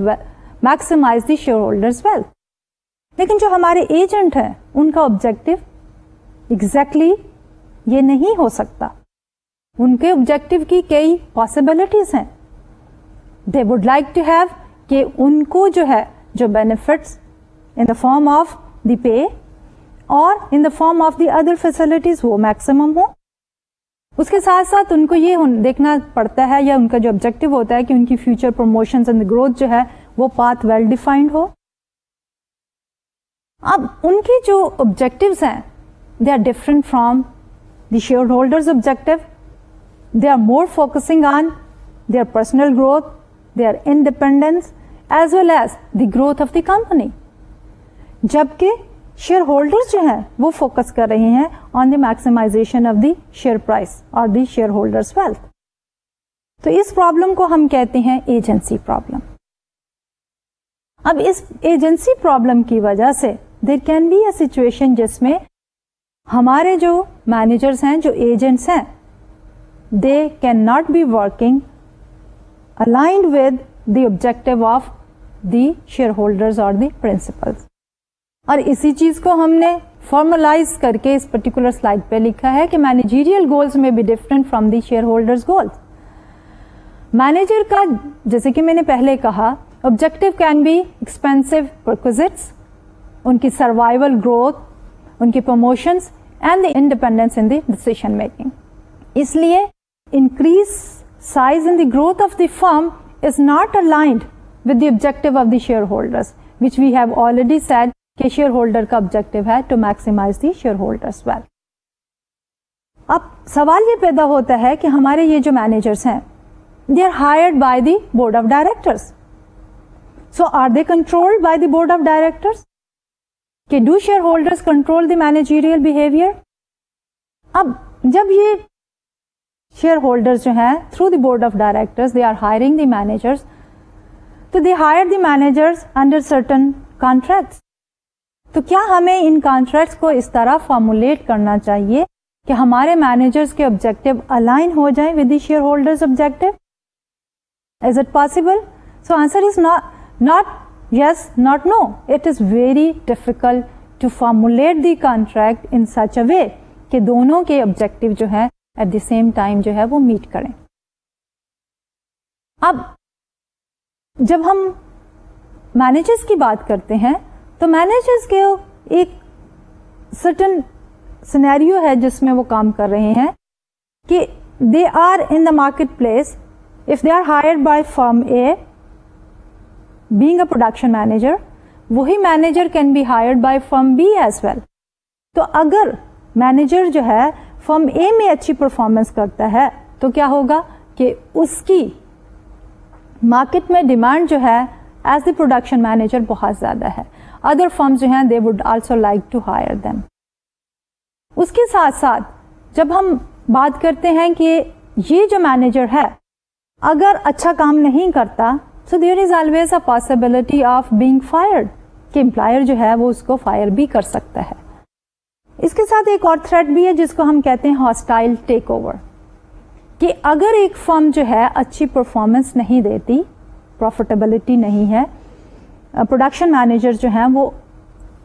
maximise the shareholders wealth लेकिन जो हमारे एजेंट हैं उनका ऑब्जेक्टिव एग्जैक्टली ये नहीं हो सकता। उनके ऑब्जेक्टिव की कई पॉसिबिलिटीज हैं। They would like to have कि उनको जो है जो benefits in the form of the pay और in the form of the other facilities वो मैक्सिमम हो उसके साथ साथ उनको ये देखना पड़ता है या उनका जो ऑब्जेक्टिव होता है कि उनकी फ्यूचर प्रमोशन एंड ग्रोथ जो है, वो पाथ वेल डिफाइंड हो। अब उनकी जो ऑब्जेक्टिव्स हैं they are different from the shareholders objective they are more focusing on their personal growth their independence as well as the growth of the company जबकि शेयर होल्डर्स जो हैं, वो फोकस कर रहे हैं on the maximisation of the share price और द शेयर होल्डर्स वेल्थ तो इस प्रॉब्लम को हम कहते हैं एजेंसी प्रॉब्लम अब इस एजेंसी प्रॉब्लम की वजह से there can be a situation जिसमें हमारे जो मैनेजर्स हैं, जो एजेंट्स हैं they can not be working with the objective of the shareholders और द प्रिंसिपल्स और इसी चीज़ को हमने फॉर्मलाइज करके इस पर्टिकुलर स्लाइड पे लिखा है कि managerial goals may be different from the shareholders goals manager का, जैसे कि मैंने पहले कहा objective can be expensive perquisites उनकी सर्वाइवल ग्रोथ उनकी promotions and the independence in the decision making इसलिए increase size in the growth of the firm is not aligned with the objective of the shareholders which we have already said कि शेयर होल्डर का ऑब्जेक्टिव है to maximise the shareholders wealth अब सवाल ये पैदा होता है कि हमारे ये जो मैनेजर्स हैं they are hired by the board of directors so are they controlled by the board of directors कि do shareholders control the managerial behaviour अब जब ये शेयर होल्डर्स जो हैं through the board of directors they are hiring the managers तो they hire the managers under certain contracts तो क्या हमें इन कॉन्ट्रैक्ट्स को इस तरह फॉर्मुलेट करना चाहिए कि हमारे मैनेजर्स के ऑब्जेक्टिव अलाइन हो जाए with the shareholders objective is it possible so answer is not not yes not no it is very difficult to formulate the contract in such a way कि दोनों के ऑब्जेक्टिव जो है एट द सेम टाइम जो है वो मीट करें। अब, जब हम मैनेजर्स की बात करते हैं तो मैनेजर्स के एक सर्टन सिनेरियो है जिसमें वो काम कर रहे हैं कि they are in the market place if they are hired by firm A being a production manager वही manager can be hired by firm B as well तो अगर मैनेजर जो है फर्म ए में अच्छी परफॉर्मेंस करता है तो क्या होगा कि उसकी मार्केट में डिमांड जो है एज द प्रोडक्शन मैनेजर बहुत ज़्यादा है। अदर फर्म्स जो हैं they would also like to hire them उसके साथ साथ, जब हम बात करते हैं कि ये जो मैनेजर है, अगर अच्छा काम नहीं करता so there is always a possibility of being fired कि एम्प्लॉयर जो है, वो उसको फायर भी कर सकता है। इसके साथ एक और थ्रेट भी है, जिसको हम कहते हैं हॉस्टाइल टेक ओवर कि अगर एक फर्म जो है, अच्छी परफॉर्मेंस नहीं देती प्रॉफिटेबिलिटी नहीं है प्रोडक्शन मैनेजर जो हैं, वो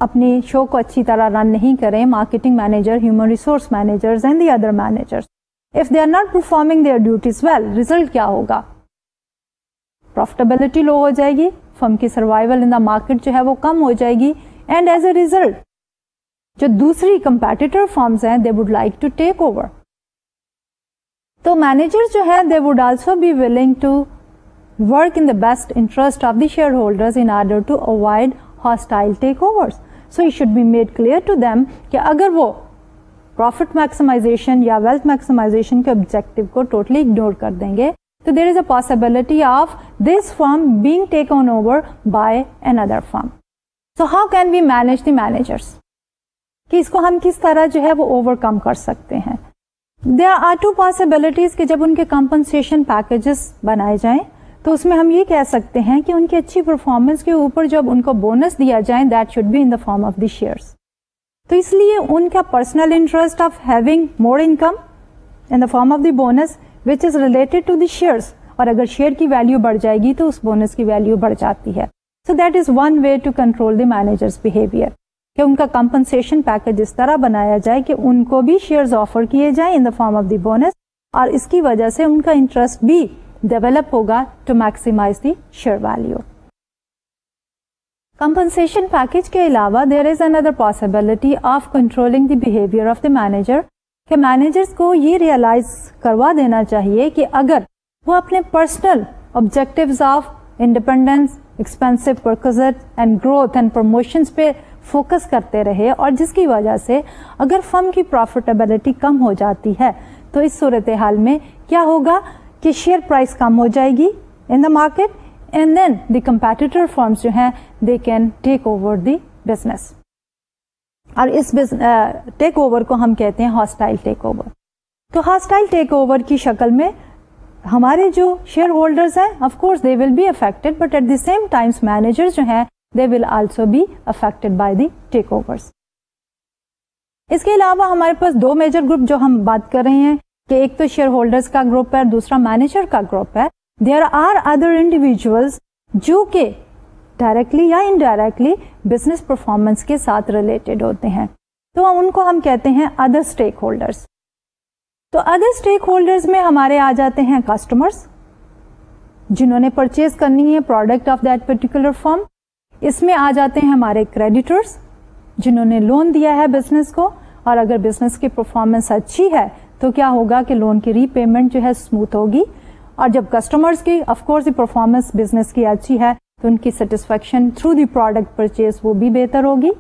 अपने शो को अच्छी तरह रन नहीं करें। Marketing manager human resource managers and the other managers if they are not performing their duties well result क्या होगा? प्रॉफिटेबिलिटी लो हो जाएगी। फर्म की सर्वाइवल इन द मार्केट जो है, वो कम हो जाएगी। एंड एज ए रिज़ल्ट जो दूसरी कंपेटिटर फर्म्स हैं they would like to take over तो मैनेजर जो है they would also be willing to work in the best interest of the shareholders in order to avoid hostile takeovers. So, it should be made clear to them कि अगर वो प्रॉफिट मैक्सिमाइजेशन या वेल्थ मैक्सिमाइजेशन के ऑब्जेक्टिव को टोटली इग्नोर कर देंगे तो there is a possibility of this firm being taken over by an other firm so how can we manage the managers कि इसको हम किस तरह जो है वो ओवरकम कर सकते हैं? देर आर टू पॉसिबिलिटीज कि जब उनके कंपनसेशन पैकेजेस बनाए जाएँ तो उसमें हम ये कह सकते हैं कि उनकी अच्छी परफॉर्मेंस के ऊपर जब उनको बोनस दिया जाए that should be in the form of the shares तो इसलिए उनका personal interest of having more income in the form of the bonus which is related to the shares और अगर शेयर की वैल्यू बढ़ जाएगी तो उस बोनस की वैल्यू बढ़ जाती है। So that is one way to control the managers behaviour कि उनका कंपनसेशन पैकेज इस तरह बनाया जाए कि उनको भी शेयर्स ऑफ़र किए जाए in the form of the bonus और इसकी वजह से उनका इंटरेस्ट भी डेवलप होगा to maximise the share value compensation package के अलावा there is another possibility of controlling the behaviour of the manager कि मैनेजर्स को ये रियलाइज़ करवा देना चाहिए कि अगर वो अपने personal objectives of independence expensive perquisites and growth and promotions पे फोकस करते रहे और जिसकी वजह से अगर फर्म की प्रॉफिटेबिलिटी कम हो जाती है तो इस सूरत हाल में क्या होगा? कि शेयर प्राइस कम हो जाएगी in the market and then the competitor firms जो हैं they can take over the business और इस टेक ओवर को हम कहते हैं हॉस्टाइल टेक ओवर तो हॉस्टाइल टेक ओवर की शक्ल में हमारे जो शेयर होल्डर्स हैं of course they will be affected but at the same times managers जो हैं they will also be affected by the takeovers इसके अलावा हमारे पास दो मेजर ग्रुप जो हम बात कर रहे हैं कि एक तो शेयर होल्डर्स का ग्रुप है, दूसरा मैनेजर का ग्रुप है। देयर आर अदर इंडिविजुअल्स जो कि डायरेक्टली या इनडायरेक्टली बिज़नेस परफॉर्मेंस के साथ रिलेटेड होते हैं। तो उनको हम कहते हैं अदर स्टेक होल्डर्स तो अदर स्टेक होल्डर्स में हमारे आ जाते हैं कस्टमर्स जिन्होंने परचेज करनी है product of that particular form इसमें आ जाते हैं हमारे क्रेडिटर्स जिन्होंने लोन दिया है बिज़नेस को, और अगर बिज़नेस की परफॉर्मेंस अच्छी है तो क्या होगा कि लोन की रीपेमेंट जो है स्मूथ होगी? और जब कस्टमर्स की ऑफकोर्स परफॉर्मेंस बिज़नेस की अच्छी है तो उनकी satisfaction through the product purchase वो भी बेहतर होगी।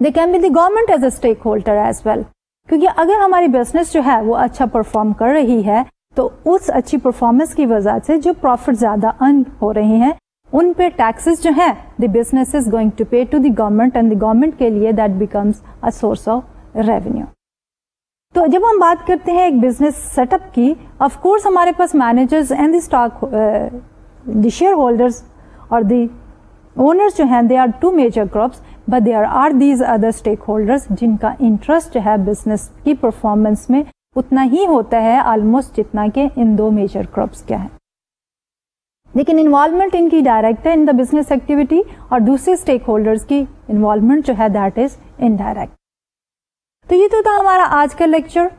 They can be the government as a stakeholder as well क्योंकि अगर हमारी बिज़नेस जो है वो अच्छा परफॉर्म कर रही है तो उस अच्छी परफॉर्मेंस की वजह से जो प्रॉफिट ज़्यादा अर्न हो रहे हैं, उन पे टैक्सेस जो है the business is going to pay to the government and the government के लिए that becomes a source of revenue तो जब हम बात करते हैं एक बिज़नेस सेटअप की ऑफ़ कोर्स हमारे पास managers and the stock the shareholders और द ओनर्स जो हैं they are two major groups but there are these other stakeholders जिनका इंटरेस्ट जो है बिज़नेस की परफॉर्मेंस में। उतना ही होता है ऑलमोस्ट जितना के इन दो मेजर क्रॉप्स क्या है। लेकिन इन्वॉल्वमेंट इनकी डायरेक्ट है इन द बिज़नेस एक्टिविटी और दूसरे स्टेक होल्डर्स की इन्वॉल्वमेंट जो है दैट इज़ इनडायरेक्ट तो ये तो था हमारा आज का लेक्चर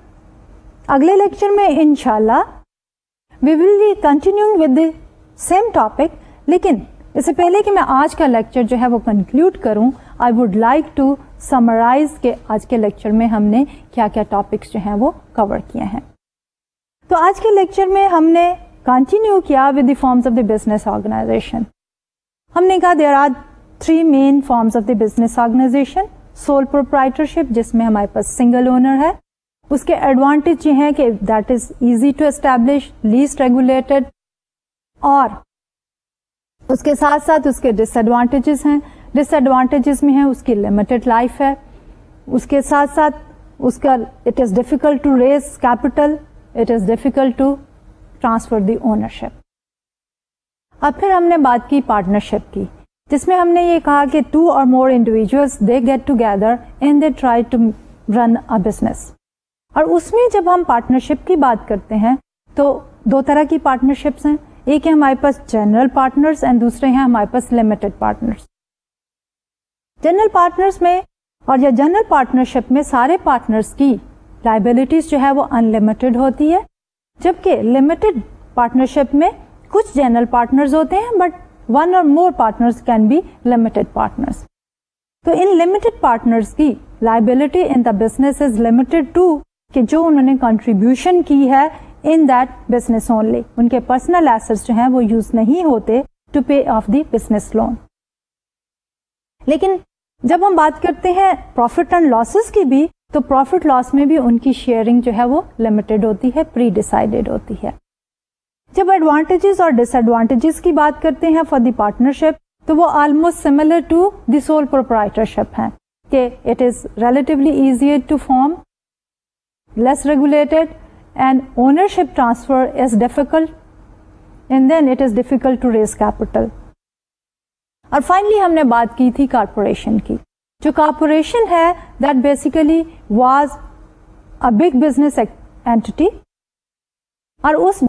अगले लेक्चर में इनशाला we will be continuing with same topic लेकिन इससे पहले कि मैं आज का लेक्चर जो है वो कंक्लूड करूँ I would like to summarise के आज के लेक्चर में हमने क्या क्या टॉपिक्स जो हैं वो कवर किए हैं. तो आज के लेक्चर में हमने कंटिन्यू किया with the forms of the business organisation हमने कहा there are three main forms of the business organisation sole proprietorship जिसमें हमारे पास सिंगल ओनर है। उसके एडवांटेज ये हैं कि that is easy to establish least regulated और उसके साथ साथ उसके डिसएडवांटेजेस हैं। डिसएडवांटेजेस में है, उसकी लिमिटेड लाइफ है। उसके साथ साथ उसका it is difficult to raise capital it is difficult to transfer the ownership अब फिर हमने बात की पार्टनरशिप की। जिसमें हमने ये कहा कि टू और more individuals they get together and they try to run a business और उसमें जब हम पार्टनरशिप की बात करते हैं तो दो तरह की पार्टनरशिप्स हैं। एक है हमारे पास जनरल पार्टनर्स एंड दूसरे हैं हमारे पास लिमिटेड पार्टनर्स जनरल पार्टनर्स में और या जनरल पार्टनरशिप में सारे पार्टनर्स की लाइबिलिटीज जो है वो अनलिमिटेड होती है, जबकि लिमिटेड पार्टनरशिप में कुछ जनरल पार्टनर्स होते हैं बट वन और more partners can be limited partners तो इन लिमिटेड पार्टनर्स की liability in the business is limited to कि जो उन्होंने कंट्रीब्यूशन की है इन दैट बिज़नेस ओनली उनके पर्सनल एसेट्स जो हैं वो यूज़ नहीं होते to pay off the business loan लेकिन जब हम बात करते हैं प्रॉफिट एंड लॉसेस की भी तो प्रॉफिट लॉस में भी उनकी शेयरिंग जो है वो लिमिटेड होती है प्री डिसाइडेड होती है। जब एडवांटेजेस और डिसएडवांटेजेस की बात करते हैं फॉर दी पार्टनरशिप तो वो almost similar to the sole proprietorship है, कि it is relatively easier to form less regulated and ownership transfer is difficult and then it is difficult to raise capital और फाइनली हमने बात की थी कारपोरेशन की। जो कारपोरेशन है that basically was a big business entity और उस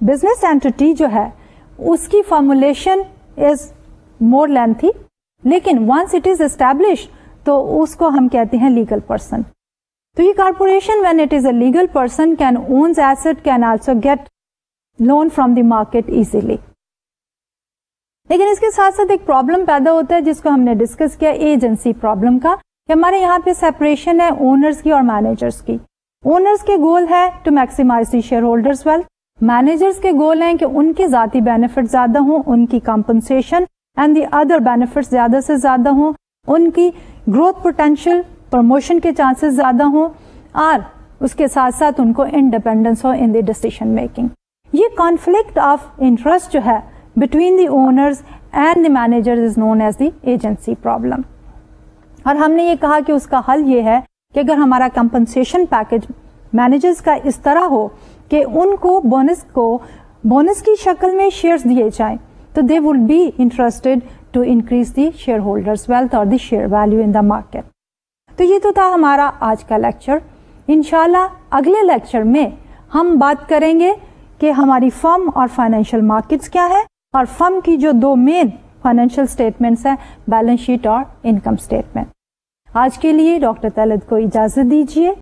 बिज़नेस एंटिटी जो है, उसकी फॉर्मुलेशन इज़ मोर लेंथी लेकिन वंस इट इज़ एस्टेब्लिश तो उसको हम कहते हैं लीगल पर्सन तो ये corporation when it is a legal person can owns asset can also get loan from the market easily लेकिन इसके साथ साथ एक प्रॉब्लम पैदा होता है, जिसको हमने डिस्कस किया एजेंसी प्रॉब्लम का, कि हमारे यहाँ पे सेपरेशन है ओनर्स की और मैनेजर्स की. ओनर्स के गोल है to maximise the shareholders wealth managers के गोल हैं कि उनके जाती बेनिफिट ज़्यादा हों, उनकी compensation and the other benefit ज़्यादा से ज़्यादा हों, उनकी ग्रोथ पोटेंशियल प्रमोशन के चांसेस ज़्यादा हों, और उसके साथ साथ उनको इंडिपेंडेंस हो इन द डिसीज़न मेकिंग ये कॉन्फ्लिक्ट ऑफ़ इंटरेस्ट जो है between the owners and the manager is known as the agency problem और हमने ये कहा कि उसका हल ये है कि अगर हमारा कंपनसेशन पैकेज मैनेजर्स का इस तरह हो कि उनको बोनस को बोनस की शक्ल में शेयर्स दिए जाएँ। तो they would be interested to increase the shareholders wealth और the share value in the market तो ये तो था हमारा आज का लेक्चर इनशाला अगले लेक्चर में हम बात करेंगे कि हमारी फर्म और फाइनेंशियल मार्केट्स क्या है और फर्म की जो दो मेन फाइनेंशियल स्टेटमेंट्स हैं बैलेंस शीट और इनकम स्टेटमेंट आज के लिए डॉक्टर तलत को इजाज़त दीजिए।